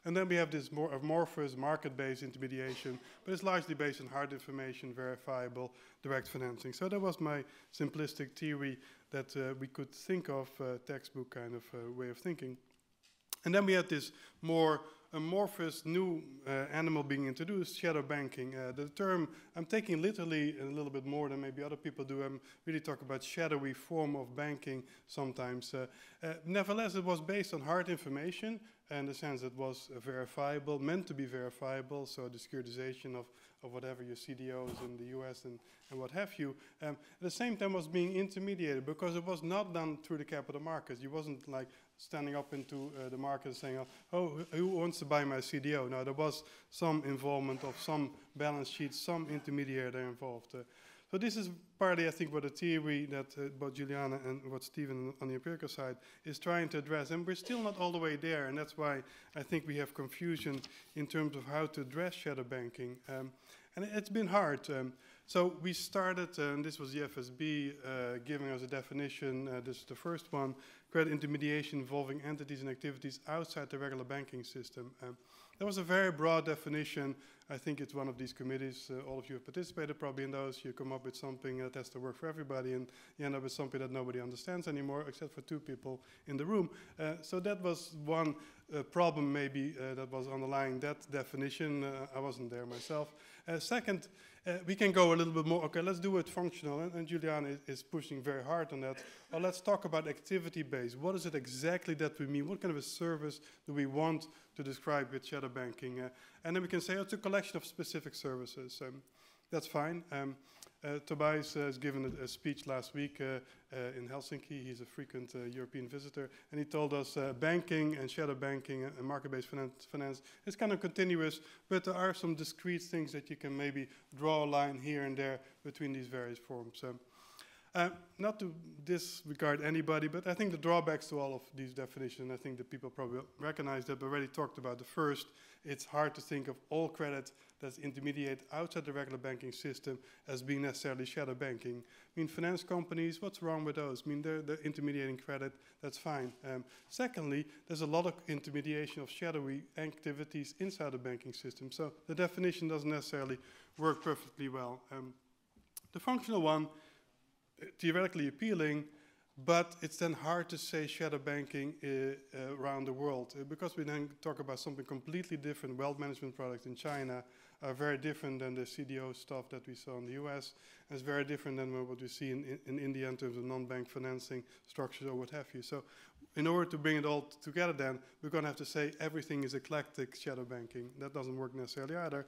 And then we have this more amorphous market-based intermediation, but it's largely based on hard information, verifiable, direct financing. So that was my simplistic theory that uh, we could think of, textbook kind of way of thinking. And then we had this more amorphous new uh, animal being introduced, shadow banking. Uh, the term I'm taking literally a little bit more than maybe other people do. I'm really talking about shadowy form of banking sometimes. Uh, uh nevertheless, it was based on hard information in the sense it was verifiable, meant to be verifiable, so the securitization of, of whatever your CDOs in the US and, and what have you. Um, at the same time was being intermediated because it was not done through the capital markets. You wasn't like standing up into uh, the market and saying, oh, who wants to buy my CDO? Now, there was some involvement of some balance sheets, some intermediary involved. Uh, so this is partly, I think, what the theory that uh, both Juliane and what Steven on the empirical side is trying to address. And we're still not all the way there, and that's why I think we have confusion in terms of how to address shadow banking. Um, and it's been hard. Um, so we started, uh, and this was the FSB uh, giving us a definition. Uh, this is the first one credit intermediation involving entities and activities outside the regular banking system. Um, that was a very broad definition. I think it's one of these committees. Uh, all of you have participated probably in those. You come up with something that has to work for everybody, and you end up with something that nobody understands anymore, except for two people in the room. Uh, so that was one uh, problem, maybe, uh, that was underlying that definition. Uh, I wasn't there myself. Uh, second, uh, we can go a little bit more, okay, let's do it functional, and, and Juliane is, is, pushing very hard on that. Or let's talk about activity-based. What is it exactly that we mean? What kind of a service do we want to describe with shadow banking? Uh, and then we can say, oh, it's a collection of specific services. Um, that's fine. Um, Tobias uh, has given a, a, speech last week uh, uh, in Helsinki. He's a frequent European visitor, and he told us banking and shadow banking and market-based finance, finance is kind of continuous, but there are some discrete things that you can maybe draw a line here and there between these various forms. Uh, not to disregard anybody, but I think the drawbacks to all of these definitions, I think that people probably recognize that, but already talked about the first, it's hard to think of all credit that's intermediate outside the regular banking system as being necessarily shadow banking. I mean, finance companies, what's wrong with those? I mean, they're, they're intermediating credit, that's fine. Um, secondly, there's a lot of intermediation of shadowy activities inside the banking system, so the definition doesn't necessarily work perfectly well. Um, the functional one, theoretically appealing, but it's then hard to say shadow banking uh, around the world uh, because we then talk about something completely different. Wealth management products in China are very different than the CDO stuff that we saw in the US. It's very different than what we see in, in, in India in terms of non-bank financing structures or what have you. So in order to bring it all together then, we're going to have to say everything is eclectic shadow banking. That doesn't work necessarily either.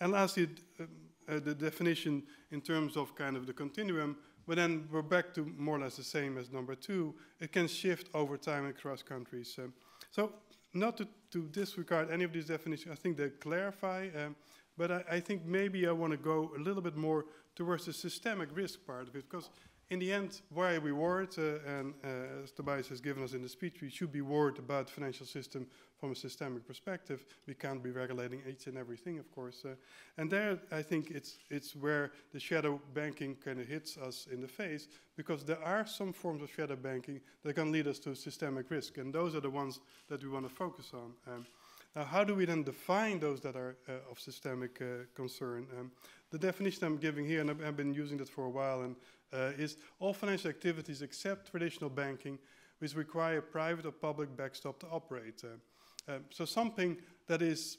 And lastly, uh, the definition in terms of kind of the continuum, but then we're back to more or less the same as number two. It can shift over time across countries. Um, so not to, to, disregard any of these definitions, I think they clarify, um, but I, I, think maybe I want to go a little bit more towards the systemic risk part of it, because in the end, why are we worried? Uh, and uh, as Tobias has given us in the speech, we should be worried about the financial system from a systemic perspective. We can't be regulating each and everything, of course. Uh, and there, I think it's, it's where the shadow banking kind of hits us in the face, because there are some forms of shadow banking that can lead us to systemic risk, and those are the ones that we want to focus on. Um, now, how do we then define those that are uh, of systemic uh, concern? Um, the definition I'm giving here, and I've, I've been using that for a while, and uh, is all financial activities except traditional banking which require private or public backstop to operate. Uh, um, so something that is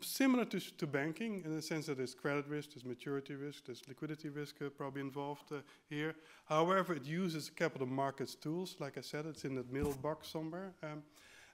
similar to, to, banking in the sense that there's credit risk, there's maturity risk, there's liquidity risk uh, probably involved uh, here. However, it uses capital markets tools. Like I said, it's in that middle box somewhere. Um,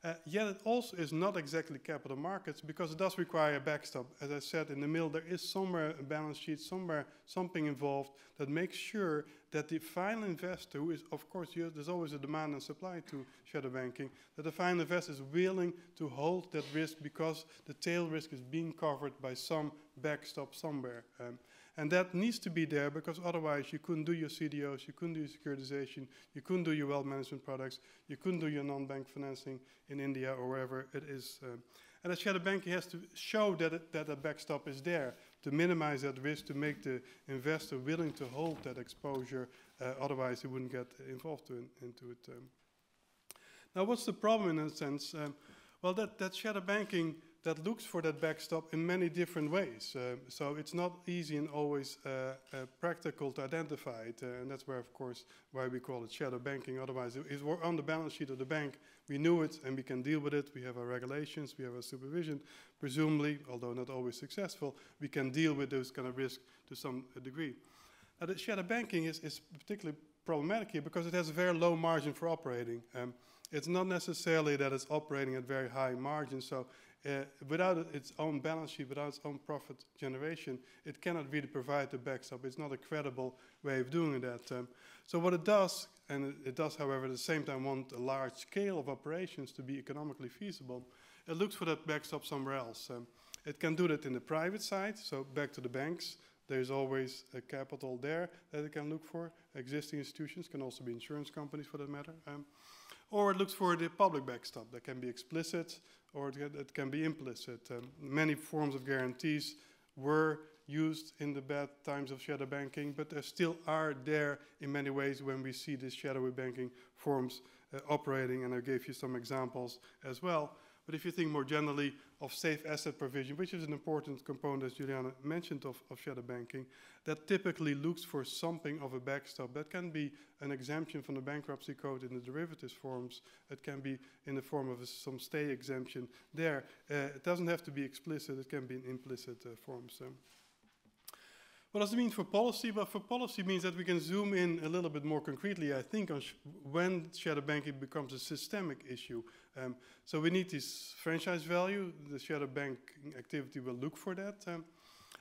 uh, yet it also is not exactly capital markets because it does require a backstop. As I said, in the middle there is somewhere a balance sheet, somewhere something involved that makes sure that the final investor, who is, of course, there's always a demand and supply to shadow banking, that the final investor is willing to hold that risk because the tail risk is being covered by some backstop somewhere. Um, and that needs to be there because otherwise you couldn't do your CDOs, you couldn't do your securitization, you couldn't do your wealth management products, you couldn't do your non-bank financing in India or wherever it is. Uh, And the shadow banking has to show that, it, that a backstop is there to minimize that risk, to make the investor willing to hold that exposure. Uh, otherwise, he wouldn't get involved in, into it. Um. Now, what's the problem in a sense? Um, well, that, that shadow banking that looks for that backstop in many different ways. Uh, so it's not easy and always uh, uh, practical to identify it. Uh, and that's where, of course, why we call it shadow banking. Otherwise, if we're on the balance sheet of the bank, we knew it and we can deal with it. We have our regulations, we have our supervision. Presumably, although not always successful, we can deal with those kind of risks to some degree. Now, the shadow banking is, is particularly problematic here because it has a very low margin for operating. Um, it's not necessarily that it's operating at very high margins. So uh, without its own balance sheet, without its own profit generation, it cannot really provide the backstop. It's not a credible way of doing that. Um, so what it does, and it, it, does, however, at the same time want a large scale of operations to be economically feasible, it looks for that backstop somewhere else. Um, it can do that in the private side, so back to the banks. There's always a capital there that it can look for. Existing institutions can also be insurance companies for that matter. Um, or it looks for the public backstop that can be explicit or it can be implicit. Um, many forms of guarantees were used in the bad times of shadow banking, but there still are there in many ways when we see these shadowy banking forms uh, operating, and I gave you some examples as well. But if you think more generally of safe asset provision, which is an important component, as Juliane mentioned, of, of shadow banking, that typically looks for something of a backstop. That can be an exemption from the bankruptcy code in the derivatives forms. It can be in the form of a, some stay exemption there. Uh, it doesn't have to be explicit. It can be in implicit uh, forms. So. What does it mean for policy? Well, for policy means that we can zoom in a little bit more concretely, I think, on sh when shadow banking becomes a systemic issue. Um, so we need this franchise value. The shadow banking activity will look for that. Um,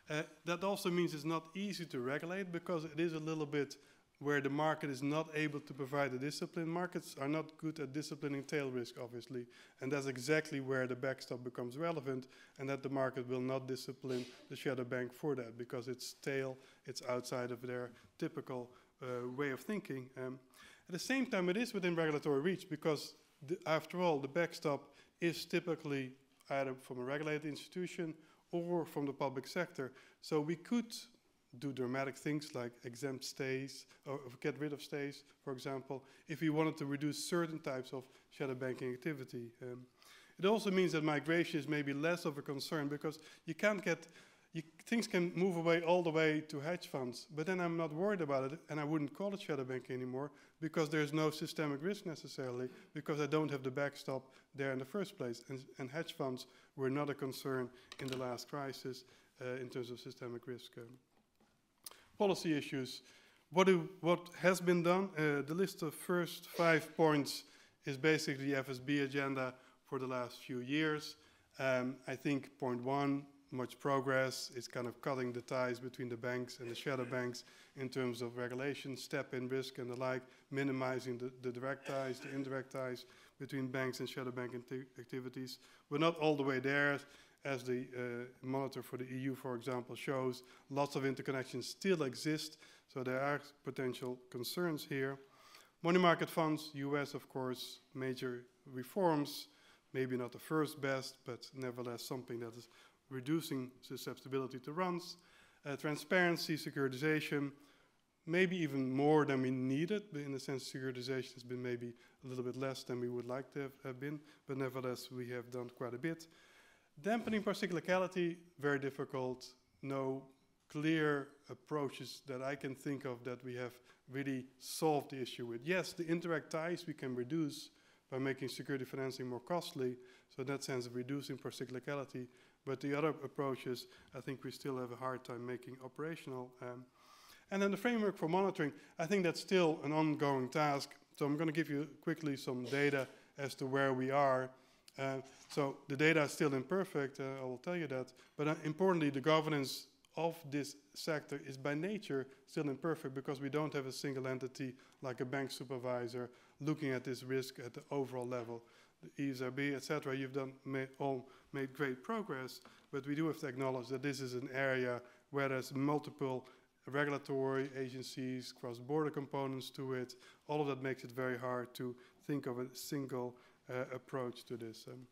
uh, that also means it's not easy to regulate because it is a little bit where the market is not able to provide the discipline. Markets are not good at disciplining tail risk, obviously, and that's exactly where the backstop becomes relevant, and that the market will not discipline the shadow bank for that because it's tail, it's outside of their typical uh, way of thinking. Um, at the same time, it is within regulatory reach because, after all, the backstop is typically either from a regulated institution or from the public sector. So we could do dramatic things like exempt stays or get rid of stays, for example, if we wanted to reduce certain types of shadow banking activity. Um, it also means that migration is maybe less of a concern because you can't get, you, things can move away all the way to hedge funds, but then I'm not worried about it and I wouldn't call it shadow banking anymore because there's no systemic risk necessarily because I don't have the backstop there in the first place. And, and hedge funds were not a concern in the last crisis uh, in terms of systemic risk. Um policy issues. What, do, what has been done? Uh, the list of first five points is basically the FSB agenda for the last few years. Um, I think point one, much progress. It's kind of cutting the ties between the banks and the shadow banks in terms of regulation, step-in risk and the like, minimizing the, the, direct ties, the indirect ties between banks and shadow bank activities. We're not all the way there as the uh, monitor for the EU, for example, shows, lots of interconnections still exist, so there are potential concerns here. Money market funds, US, of course, major reforms, maybe not the first best, but nevertheless something that is reducing susceptibility to runs. Uh, transparency, securitization, maybe even more than we needed, but in the sense securitization has been maybe a little bit less than we would like to have, have been, but nevertheless we have done quite a bit. Dampening procyclicality, very difficult. No clear approaches that I can think of that we have really solved the issue with. Yes, the indirect ties we can reduce by making security financing more costly, so in that sense of reducing procyclicality, but the other approaches I think we still have a hard time making operational. Um, and then the framework for monitoring, I think that's still an ongoing task. So I'm going to give you quickly some data as to where we are. Uh, so the data is still imperfect, uh, I will tell you that. But uh, importantly, the governance of this sector is by nature still imperfect because we don't have a single entity like a bank supervisor looking at this risk at the overall level. The ESRB, etc., you've done all made great progress, but we do have to acknowledge that this is an area where there's multiple regulatory agencies, cross-border components to it. All of that makes it very hard to think of a single approach to this. Um,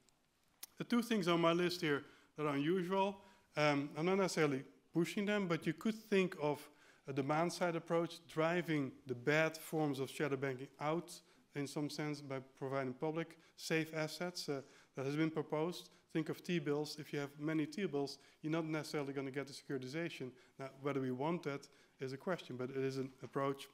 the two things on my list here that are unusual, um, I'm not necessarily pushing them, but you could think of a demand side approach driving the bad forms of shadow banking out in some sense by providing public safe assets uh, that has been proposed. Think of T-bills. If you have many T-bills, you're not necessarily going to get the securitization. Now, whether we want that is a question, but it is an approach.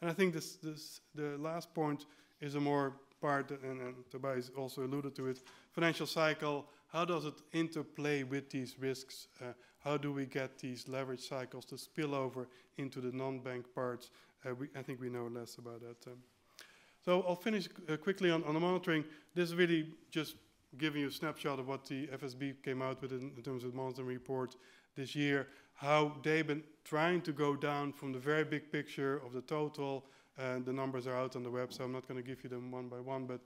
And I think this, this, the last point is a more part, and, and Tobias also alluded to it, financial cycle, how does it interplay with these risks? Uh, how do we get these leverage cycles to spill over into the non-bank parts? Uh, we, I think we know less about that. Um, so I'll finish uh, quickly on, on the monitoring. This is really just giving you a snapshot of what the FSB came out with in, in terms of the monitoring report this year, how they've been trying to go down from the very big picture of the total, and the numbers are out on the web, so I'm not going to give you them one by one, but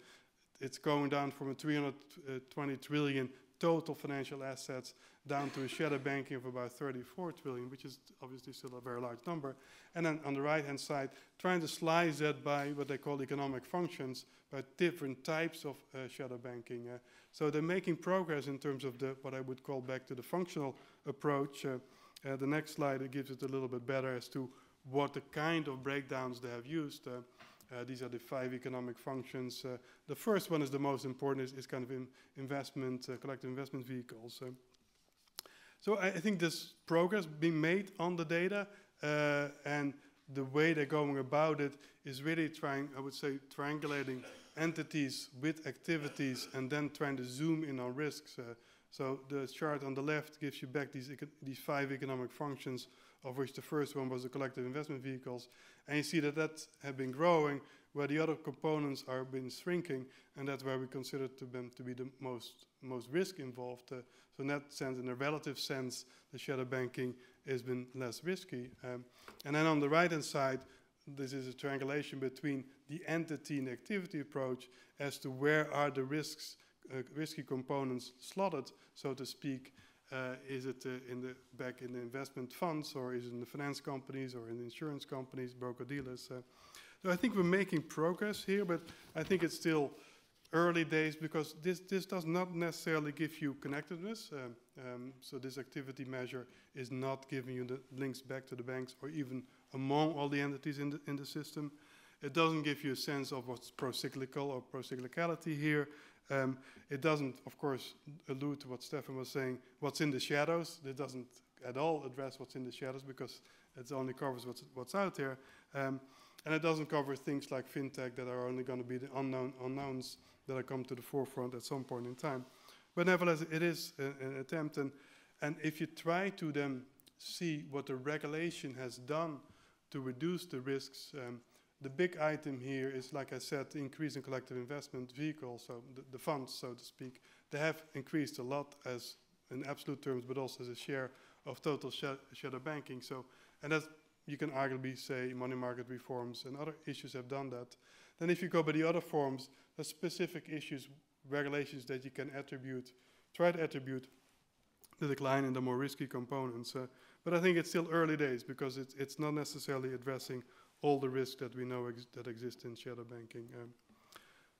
it's going down from a 320 trillion total financial assets down to a shadow banking of about 34 trillion, which is obviously still a very large number. And then on the right-hand side, trying to slice that by what they call economic functions, by different types of uh, shadow banking. Uh, so they're making progress in terms of the what I would call back to the functional approach. Uh, uh the next slide it gives it a little bit better as to what the kind of breakdowns they have used. Uh, uh, these are the five economic functions. Uh, the first one is the most important, is, is kind of in investment, uh, collective investment vehicles. so I, I, think this progress being made on the data uh, and the way they're going about it is really trying, I would say, triangulating entities with activities and then trying to zoom in on risks. Uh, so the chart on the left gives you back these, these five economic functions of which the first one was the collective investment vehicles. And you see that that have been growing, where the other components are been shrinking, and that's where we consider to them to be the most most risk involved. Uh, so in that sense, in a relative sense, the shadow banking has been less risky. Um, and then on the right-hand side, this is a triangulation between the entity and activity approach as to where are the risks, uh, risky components slotted, so to speak, uh, is it uh, in the back in the investment funds, or is it in the finance companies, or in the insurance companies, broker dealers? Uh, so I think we're making progress here, but I think it's still early days because this this does not necessarily give you connectedness. Um, um, so this activity measure is not giving you the links back to the banks or even among all the entities in the in the system. It doesn't give you a sense of what's pro-cyclical or pro-cyclicality here. Um, it doesn't, of course, allude to what Steffen was saying, what's in the shadows. It doesn't at all address what's in the shadows because it only covers what's, what's out there. Um, and it doesn't cover things like fintech that are only going to be the unknown unknowns that are come to the forefront at some point in time. But nevertheless, it is a, an attempt. And, and if you try to then see what the regulation has done to reduce the risks, um, the big item here is, like I said, the increase in collective investment vehicles, so the, the, funds, so to speak. They have increased a lot as in absolute terms, but also as a share of total sh shadow banking. So, and that you can arguably say money market reforms and other issues have done that. Then if you go by the other forms, there's specific issues, regulations that you can attribute, try to attribute the decline in the more risky components. Uh, but I think it's still early days because it's, it's not necessarily addressing all the risks that we know ex that exist in shadow banking. Um,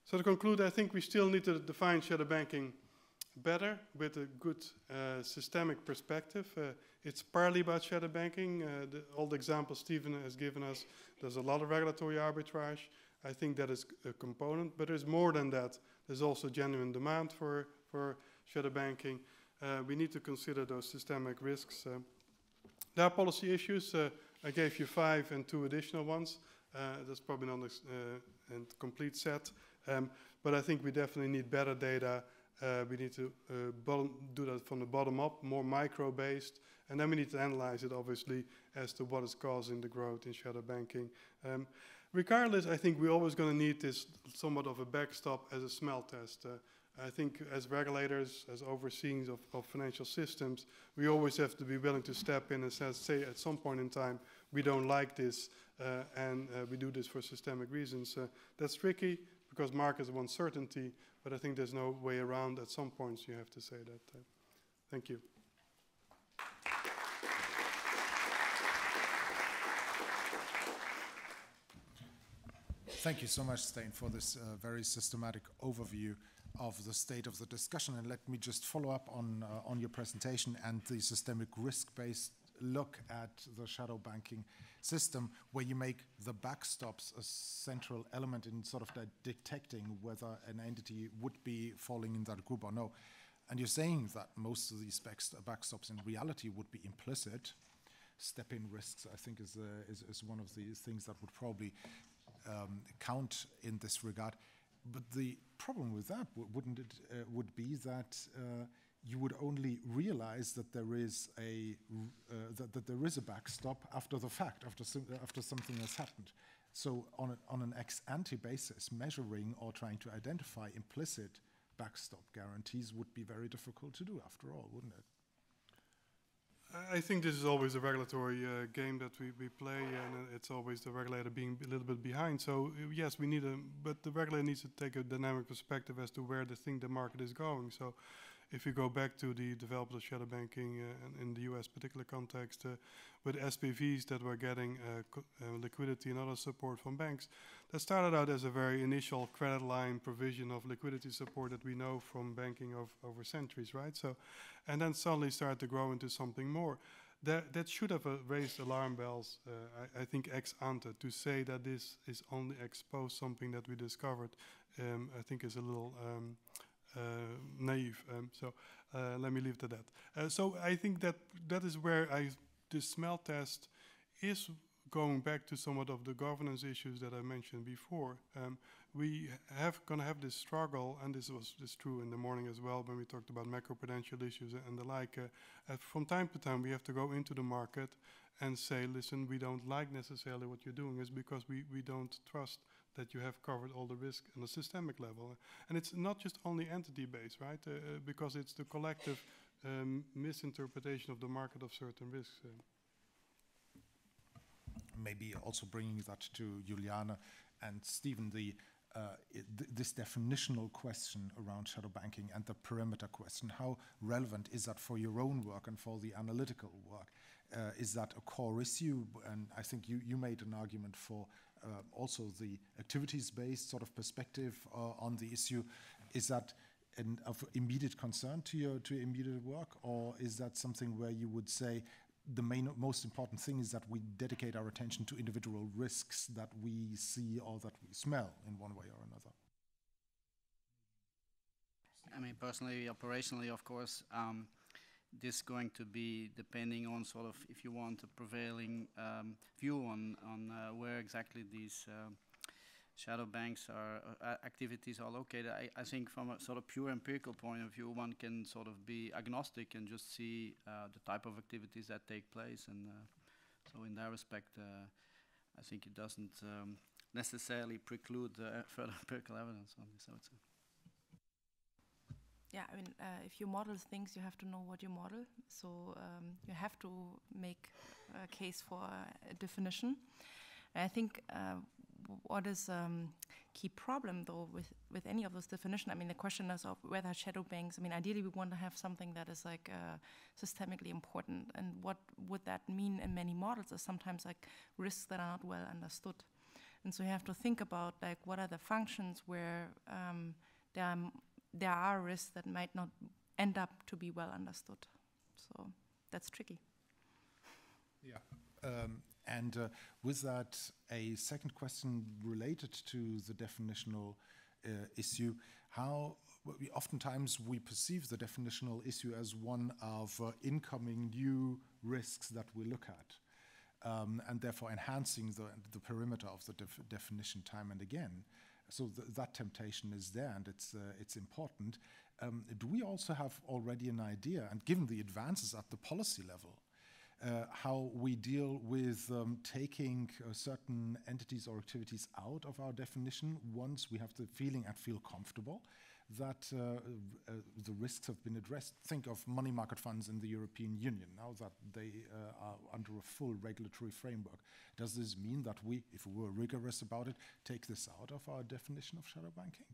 so to conclude, I think we still need to define shadow banking better with a good uh, systemic perspective. Uh, it's partly about shadow banking. Uh, the, all the examples Steven has given us, there's a lot of regulatory arbitrage. I think that is a component, but there's more than that. There's also genuine demand for, for shadow banking. Uh, we need to consider those systemic risks. Uh, there are policy issues. I gave you five and two additional ones. Uh, that's probably not a uh, complete set. Um, but I think we definitely need better data. Uh, we need to uh, bottom, do that from the bottom up, more micro-based. And then we need to analyze it, obviously, as to what is causing the growth in shadow banking. Um, regardless, I think we're always going to need this somewhat of a backstop as a smell test. Uh, I think as regulators, as overseeing of, of, financial systems, we always have to be willing to step in and say at some point in time, we don't like this uh, and uh, we do this for systemic reasons. Uh, that's tricky because markets want certainty, but I think there's no way around. At some points you have to say that. Uh, thank you. Thank you so much, Stijn, for this uh, very systematic overview of the state of the discussion. And let me just follow up on, uh, on your presentation and the systemic risk-based look at the shadow banking system, where you make the backstops a central element in sort of detecting whether an entity would be falling in that group or no. And you're saying that most of these backstops in reality would be implicit. Step-in risks, I think, is, uh, is, is, one of the things that would probably um, count in this regard. But the problem with that, wouldn't it, uh, would be that uh, you would only realize that there is a uh, that, that, there is a backstop after the fact, after after something has happened. So on a, on an ex ante basis, measuring or trying to identify implicit backstop guarantees would be very difficult to do. After all, wouldn't it? I think this is always a regulatory uh, game that we, we play, and it's always the regulator being a little bit behind. So uh, yes, we need a, but the regulator needs to take a dynamic perspective as to where they think the market is going. So if you go back to the development of shadow banking uh, in the US particular context, uh, with SPVs that were getting uh, uh, liquidity and other support from banks, that started out as a very initial credit line provision of liquidity support that we know from banking of, over centuries, right? So, and then suddenly started to grow into something more. That, that should have uh, raised alarm bells, I, I, think, ex ante. To say that this is only exposed something that we discovered, um, I think is a little um, naive. Um, so uh, let me leave at that. Uh, so I think that that is where I the smell test is going back to somewhat of the governance issues that I mentioned before. Um, we have going to have this struggle, and this was this true in the morning as well when we talked about macroprudential issues and the like. Uh, from time to time, we have to go into the market and say, listen, we don't like necessarily what you're doing, is because we, we don't trust that you have covered all the risk on a systemic level. And it's not just only entity-based, right? Uh, uh, because it's the collective um, misinterpretation of the market of certain risks. Uh. Maybe also bringing that to Juliane and Steven, the uh, th this definitional question around shadow banking and the perimeter question, how relevant is that for your own work and for the analytical work? Uh, is that a core issue? And I think you, you made an argument for also the activities-based sort of perspective uh, on the issue. Is that an, of immediate concern to your to your immediate work, or is that something where you would say the main most important thing is that we dedicate our attention to individual risks that we see or that we smell in one way or another? I mean, personally, operationally, of course. Um, this going to be depending on sort of if you want a prevailing um, view on on uh, where exactly these uh, shadow banks are uh, activities are located. I, I, think from a sort of pure empirical point of view, one can sort of be agnostic and just see uh, the type of activities that take place. And uh, so, in that respect, uh, I think it doesn't um, necessarily preclude [LAUGHS] further empirical evidence on this. I would say. Yeah, I mean, uh, if you model things, you have to know what you model. So um, you have to make a case for a definition. And I think uh, what is um, key problem though with with any of those definitions, I mean, the question is of whether shadow banks. I mean, ideally we want to have something that is like uh, systemically important, and what would that mean in many models is sometimes like risks that are not well understood, and so you have to think about like what are the functions where um, there are there are risks that might not end up to be well understood. So that's tricky. Yeah. Um, and uh, with that, a second question related to the definitional uh, issue. How we, oftentimes we perceive the definitional issue as one of uh, incoming new risks that we look at, um, and therefore enhancing the, the perimeter of the def definition time and again so th that temptation is there and it's, uh, it's important. Um, do we also have already an idea, and given the advances at the policy level, uh, how we deal with um, taking uh, certain entities or activities out of our definition once we have the feeling and feel comfortable that uh, uh, the risks have been addressed. Think of money market funds in the European Union now that they uh, are under a full regulatory framework. Does this mean that we, if we were rigorous about it, take this out of our definition of shadow banking?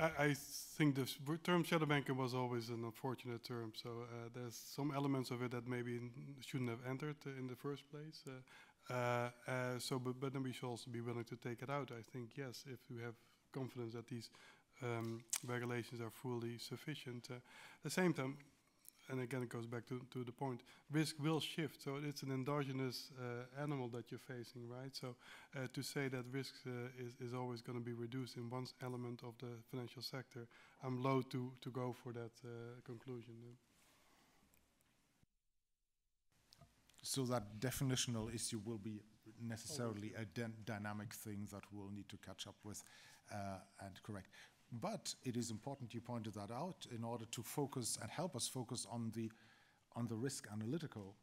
I, think the term shadow banking was always an unfortunate term. So uh, there's some elements of it that maybe shouldn't have entered uh, in the first place. Uh, so, but, but then we should also be willing to take it out. I think yes, if we have confidence that these um, regulations are fully sufficient. Uh, at the same time, and again it goes back to, to the point, risk will shift. So it's an endogenous uh, animal that you're facing, right? So uh, to say that risk uh, is, is always going to be reduced in one element of the financial sector, I'm loath to, to go for that uh, conclusion. So that definitional issue will be necessarily a dynamic thing that we'll need to catch up with uh, and correct. But it is important you pointed that out in order to focus and help us focus on the on the risk analytical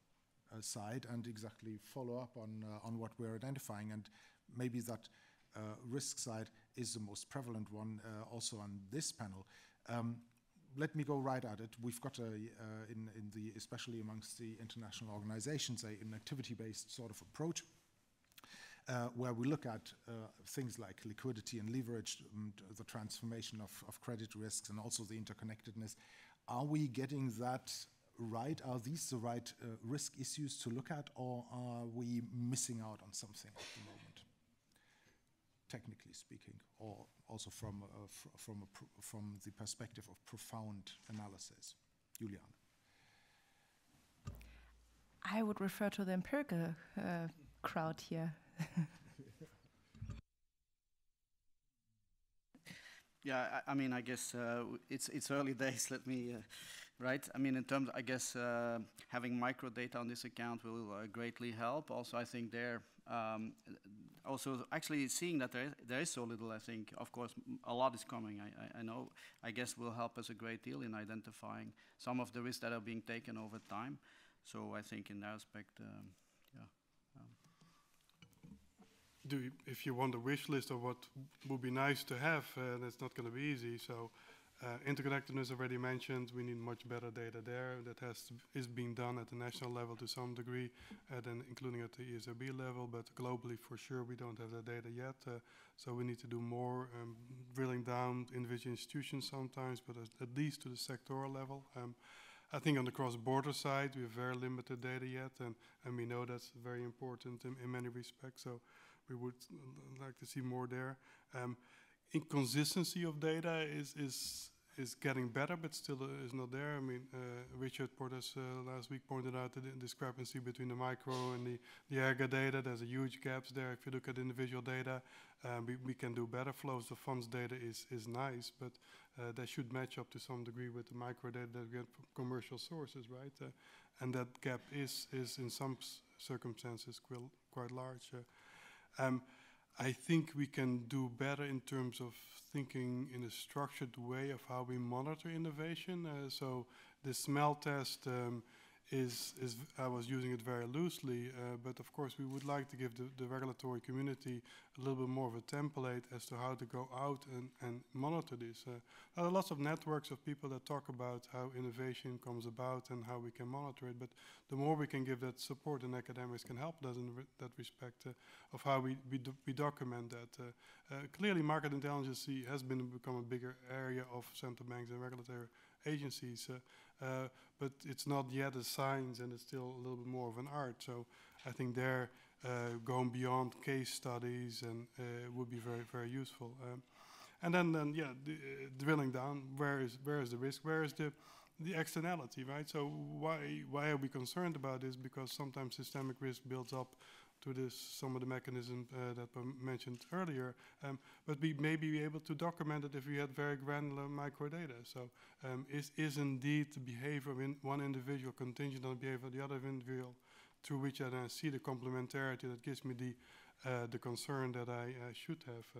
uh, side and exactly follow up on uh, on what we're identifying and maybe that uh, risk side is the most prevalent one uh, also on this panel. Um, let me go right at it. We've got a, uh, in, in the, especially amongst the international organizations, a, an activity-based sort of approach uh, where we look at uh, things like liquidity and leverage, and the transformation of, of credit risks, and also the interconnectedness. Are we getting that right? Are these the right uh, risk issues to look at, or are we missing out on something at the moment? Technically speaking, or also from, uh, fr from, from the perspective of profound analysis. Juliane. I would refer to the empirical uh, crowd here. [LAUGHS] yeah, I, I, mean, I guess uh, it's it's early days. Let me, uh, right? I mean, in terms, I guess uh, having micro data on this account will uh, greatly help. Also, I think there, um, also actually seeing that there is, there is so little. I think, of course, a lot is coming. I, I, I know. I guess will help us a great deal in identifying some of the risks that are being taken over time. So I think in that aspect. Um, do you, if you want a wish list of what would be nice to have, uh, that's not going to be easy. So, uh, interconnectedness already mentioned. We need much better data there. That has is being done at the national level to some degree, and then including at the ESRB level. But globally, for sure, we don't have that data yet. Uh, so we need to do more, um, drilling down individual institutions sometimes, but at, least to the sectoral level. Um, I think on the cross-border side, we have very limited data yet, and, and we know that's very important in, in many respects. So we would like to see more there. Um, inconsistency of data is is is getting better, but still uh, is not there. I mean, uh, Richard Portes uh, last week pointed out the discrepancy between the micro and the, the ERGA data. There's a huge gaps there. If you look at individual data, um, we, we can do better. Flows The funds data is, is nice, but uh, that should match up to some degree with the micro data that we get from commercial sources, right? Uh, and that gap is, is in some circumstances quite large. Uh, um, I think we can do better in terms of thinking in a structured way of how we monitor innovation. Uh, so the smell test um, is, is I was using it very loosely, uh, but of course we would like to give the, the, regulatory community a little bit more of a template as to how to go out and, and monitor this. Uh, there are lots of networks of people that talk about how innovation comes about and how we can monitor it, but the more we can give that support and academics can help us in re that respect uh, of how we, we, do we document that. Uh, uh, clearly market intelligence has been become a bigger area of central banks and regulatory agencies. Uh, uh, but it's not yet a science and it's still a little bit more of an art. So I think there uh, going beyond case studies and would be very, very useful. Um, and then, then yeah, uh, drilling down, where is where is the risk? Where is the the externality, right? So why why are we concerned about this? Because sometimes systemic risk builds up to this, some of the mechanisms uh, that were mentioned earlier. Um, but we may be able to document it if we had very granular microdata. So um, is, is indeed the behavior of in one individual contingent on the behavior of the other individual, through which I then see the complementarity that gives me the uh, the concern that I uh, should have. Uh,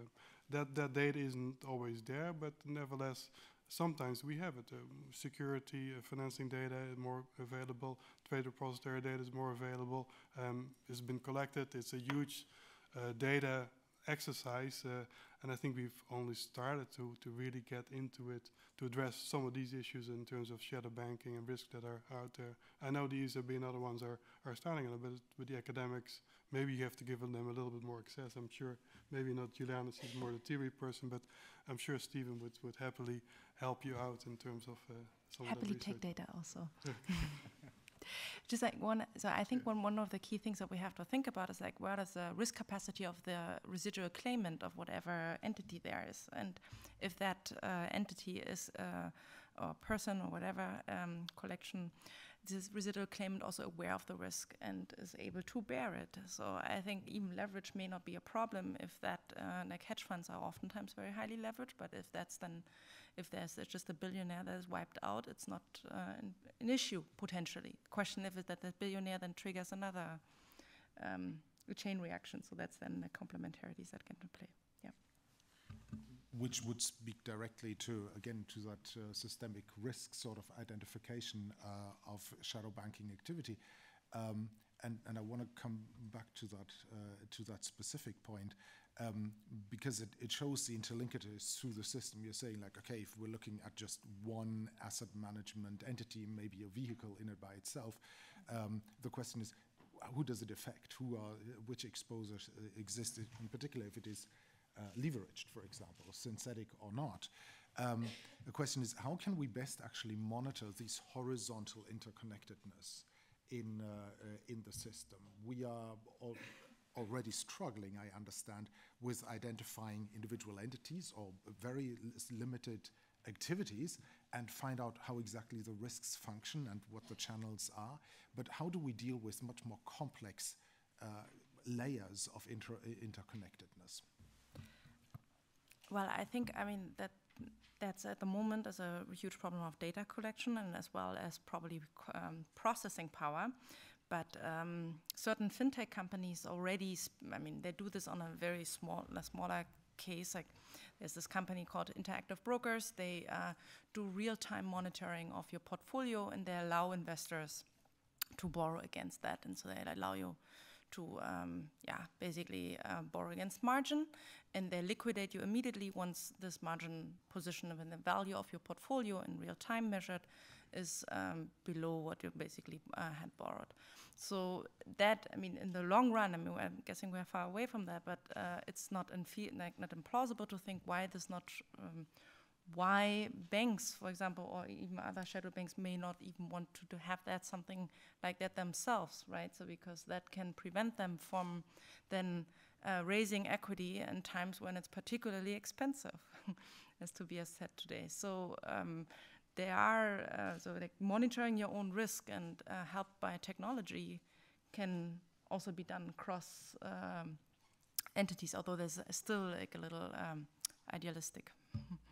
that that data isn't always there, but nevertheless, sometimes we have it. Uh, security, uh, financing data is more available. Trade repository data is more available. Um, it's been collected. It's a huge uh, data exercise, uh, and I think we've only started to, to really get into it to address some of these issues in terms of shadow banking and risks that are out there. I know the ESRB and other ones are, are starting it, but with the academics, maybe you have to give them a little bit more access. I'm sure, maybe not Juliane, is more the theory person, but I'm sure Steven would, would happily help you out in terms of uh, some happily of take data also. [LAUGHS] [LAUGHS] just like one, so I think one, one of the key things that we have to think about is like where does the risk capacity of the residual claimant of whatever entity there is, and if that uh, entity is uh, or person or whatever um, collection, this residual claimant also aware of the risk and is able to bear it. So I think even leverage may not be a problem if that, uh, like hedge funds are oftentimes very highly leveraged, but if that's then, if there's just a billionaire that is wiped out, it's not uh, an, an, issue potentially. Question if that the billionaire then triggers another um, chain reaction. So that's then the complementarities that come into play Yeah. which would speak directly to, again, to that uh, systemic risk sort of identification uh, of shadow banking activity. Um, and, and I want to come back to that, uh, to that specific point um, because it, it shows the interlinkages through the system. You're saying like, okay, if we're looking at just one asset management entity, maybe a vehicle in it by itself, um, the question is, who does it affect? Who are, which exposures uh, exist, in particular if it is uh, leveraged, for example, synthetic or not. Um, the question is, how can we best actually monitor this horizontal interconnectedness in, uh, in the system? We are al already struggling, I understand, with identifying individual entities or very limited activities and find out how exactly the risks function and what the channels are. But how do we deal with much more complex uh, layers of inter interconnectedness? Well, I think, I mean, that that's at the moment is a huge problem of data collection and as well as probably um, processing power. But um, certain fintech companies already, I mean, they do this on a very small, a smaller case. Like there's this company called Interactive Brokers. They uh, do real-time monitoring of your portfolio and they allow investors to borrow against that. And so they allow you to um, yeah, basically uh, borrow against margin, and they liquidate you immediately once this margin position and the value of your portfolio in real time measured is um, below what you basically uh, had borrowed. So that, I mean, in the long run, I mean, I'm guessing we're far away from that, but uh, it's not, like, not implausible to think why this not um, why banks, for example, or even other shadow banks may not even want to, to have that something like that themselves, right? So because that can prevent them from then uh, raising equity in times when it's particularly expensive, [LAUGHS] as Tobias said today. So um, they are uh, so like monitoring your own risk and uh, helped by technology can also be done across um, entities, although there's still like a little um, idealistic. [LAUGHS]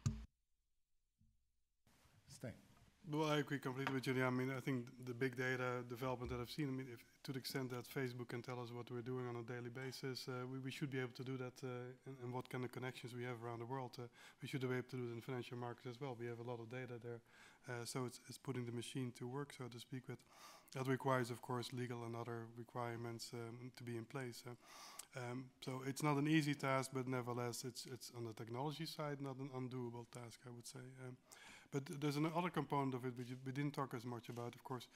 Well, I agree completely with you. I mean, I think the big data development that I've seen, I mean, if, to the extent that Facebook can tell us what we're doing on a daily basis, uh, we, we, should be able to do that uh, and, and, what kind of connections we have around the world. Uh, we should be able to do it in financial markets as well. We have a lot of data there. Uh, so it's, it's, putting the machine to work, so to speak. But That requires, of course, legal and other requirements um, to be in place. Um, so it's not an easy task, but nevertheless, it's, it's on the technology side not an undoable task, I would say. Um, but there's another component of it which we didn't talk as much about, of course.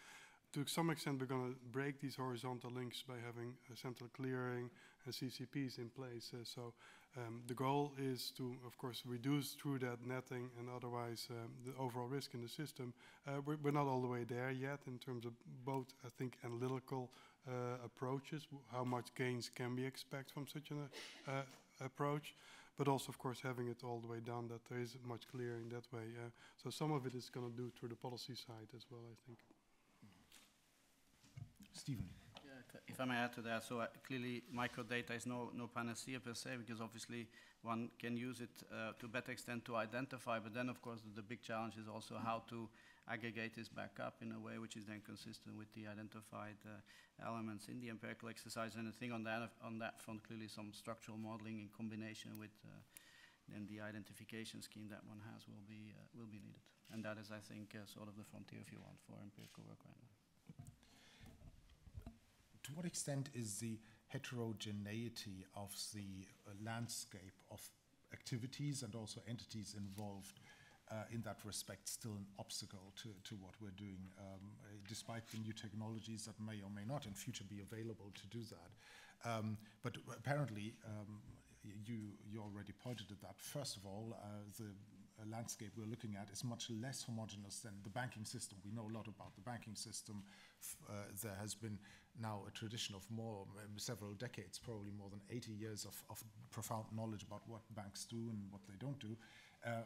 To some extent, we're going to break these horizontal links by having a central clearing and CCPs in place. Uh, so um, the goal is to, of course, reduce through that netting and otherwise um, the overall risk in the system. Uh, we're, we're, not all the way there yet in terms of both, I think, analytical uh, approaches, how much gains can we expect from such an uh, approach but also, of course, having it all the way down that there is much clearing that way. Uh, so some of it is going to do through the policy side as well, I think. Steven. Yeah, if, I may add to that, so uh, clearly microdata is no, no panacea per se, because obviously one can use it uh, to better extent to identify, but then of course the, the big challenge is also how to aggregate this back up in a way which is then consistent with the identified uh, elements in the empirical exercise. And I think on that, on that front, clearly some structural modeling in combination with uh, then the identification scheme that one has will be, uh, will be needed. And that is, I think, sort of the frontier, if you want, for empirical work right now. To what extent is the heterogeneity of the uh, landscape of activities and also entities involved in that respect still an obstacle to, to what we're doing, um, uh, despite the new technologies that may or may not in future be available to do that. Um, but apparently, um, you, you already pointed at that. First of all, uh, the uh, uh, landscape we're looking at is much less homogenous than the banking system. We know a lot about the banking system. Uh, there has been now a tradition of more, um, several decades, probably more than 80 years of, of profound knowledge about what banks do and what they don't do. Uh,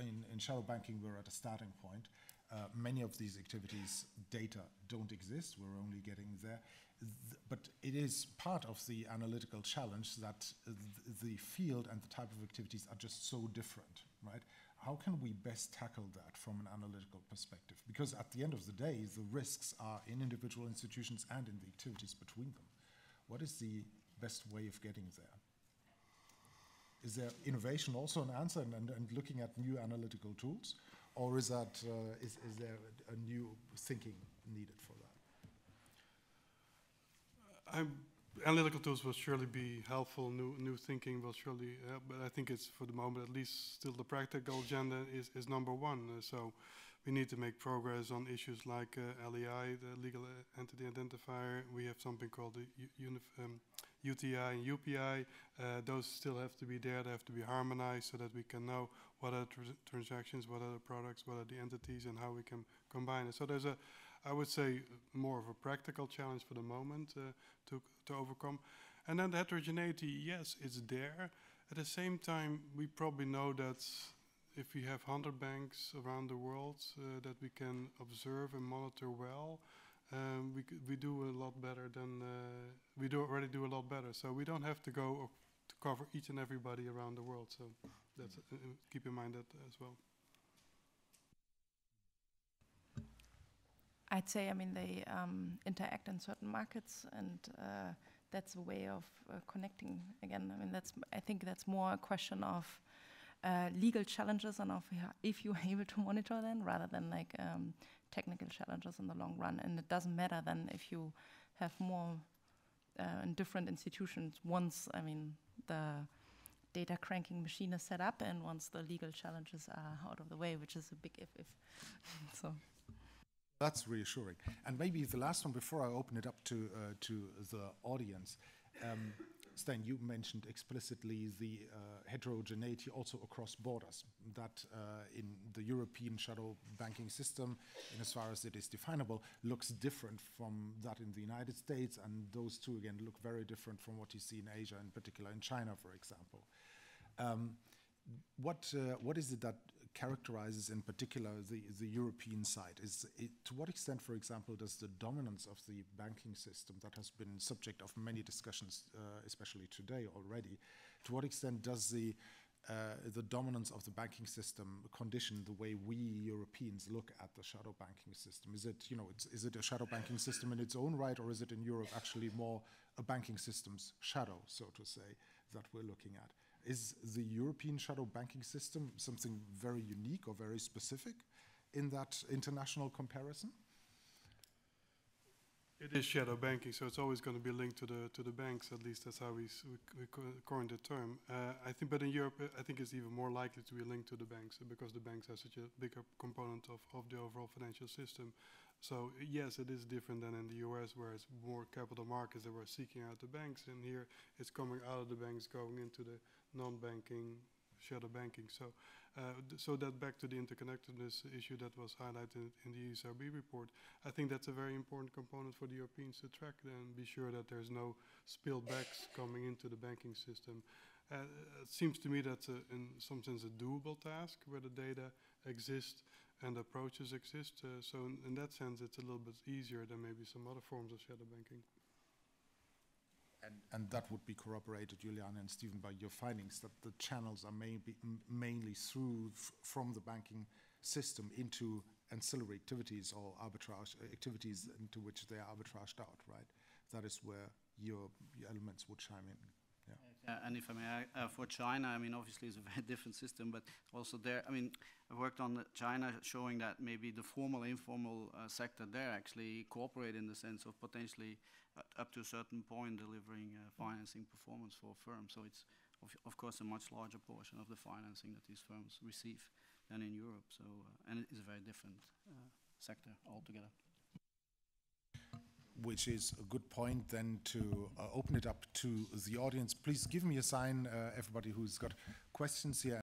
in, in shadow banking, we're at a starting point. Uh, many of these activities, data don't exist. We're only getting there. Th- but it is part of the analytical challenge that th- the field and the type of activities are just so different, right? How can we best tackle that from an analytical perspective? Because at the end of the day, the risks are in individual institutions and in the activities between them. What is the best way of getting there? Is there innovation also an answer and, and, and looking at new analytical tools? Or is, that, uh, is, is there a, a new thinking needed for that? I'm, analytical tools will surely be helpful. New new thinking will surely help. But I think it's for the moment, at least, still the practical agenda is is number one. Uh, so we need to make progress on issues like uh, LEI, the legal uh, entity identifier. We have something called the unif- um, UTI and UPI. Uh, those still have to be there. They have to be harmonized so that we can know what are tr- transactions, what are the products, what are the entities, and how we can combine it. So there's a I would say more of a practical challenge for the moment uh, to to overcome. And then the heterogeneity, yes, it's there. At the same time, we probably know that if we have 100 banks around the world uh, that we can observe and monitor well, um, we we do a lot better than uh, we do already do a lot better. So we don't have to go to cover each and everybody around the world. So that's uh, uh, keep in mind that as well. I'd say, I mean, they um, interact in certain markets, and uh, that's a way of uh, connecting. Again, I mean, that's I think that's more a question of uh, legal challenges and of if you're able to monitor them, rather than like um, technical challenges in the long run. And it doesn't matter then if you have more uh, in different institutions. Once, I mean, the data cranking machine is set up, and once the legal challenges are out of the way, which is a big if. if. [LAUGHS] so. That's reassuring. And maybe the last one before I open it up to, uh, to the audience. Um, Stijn, you mentioned explicitly the uh, heterogeneity also across borders, that uh, in the European shadow banking system, in as far as it is definable, looks different from that in the United States, and those two again look very different from what you see in Asia, in particular in China, for example. Um, what, uh, what is it that characterizes in particular the, the European side? Is it, to what extent, for example, does the dominance of the banking system that has been subject of many discussions, uh, especially today already, to what extent does the uh, the dominance of the banking system condition the way we Europeans look at the shadow banking system? Is it, you know, is it a shadow banking system in its own right, or is it in Europe actually more a banking system's shadow, so to say, that we're looking at? Is the European shadow banking system something very unique or very specific in that international comparison? It is shadow banking, so it's always going to be linked to the to the banks. At least that's how we we, coined the term. Uh, I think, but in Europe, uh, I think it's even more likely to be linked to the banks uh, because the banks are such a bigger component of, of the overall financial system. So yes, it is different than in the U.S., where it's more capital markets that were seeking out the banks, and here it's coming out of the banks, going into the non-banking shadow banking. So, uh, so that back to the interconnectedness issue that was highlighted in the ESRB report. I think that's a very important component for the Europeans to track and be sure that there's no spillbacks coming into the banking system. Uh, it seems to me that's a, in some sense a doable task where the data exist and approaches exist. Uh, so in, in that sense, it's a little bit easier than maybe some other forms of shadow banking. And, and that would be corroborated, Juliane and Steven, by your findings that the channels are maybe, mainly through from the banking system into ancillary activities or arbitrage uh, activities into which they are arbitraged out, right? That is where your, your elements would chime in. Uh, and if I may, uh, for China, I mean, obviously it's a [LAUGHS] very different system, but also there, I mean, I worked on China showing that maybe the formal, informal uh, sector there actually cooperate in the sense of potentially up to a certain point delivering uh, financing performance for firms. So it's of, of course a much larger portion of the financing that these firms receive than in Europe. So uh, and it is a very different uh, sector altogether. which is a good point then to uh, open it up to the audience. Please give me a sign, uh, everybody who's got questions here.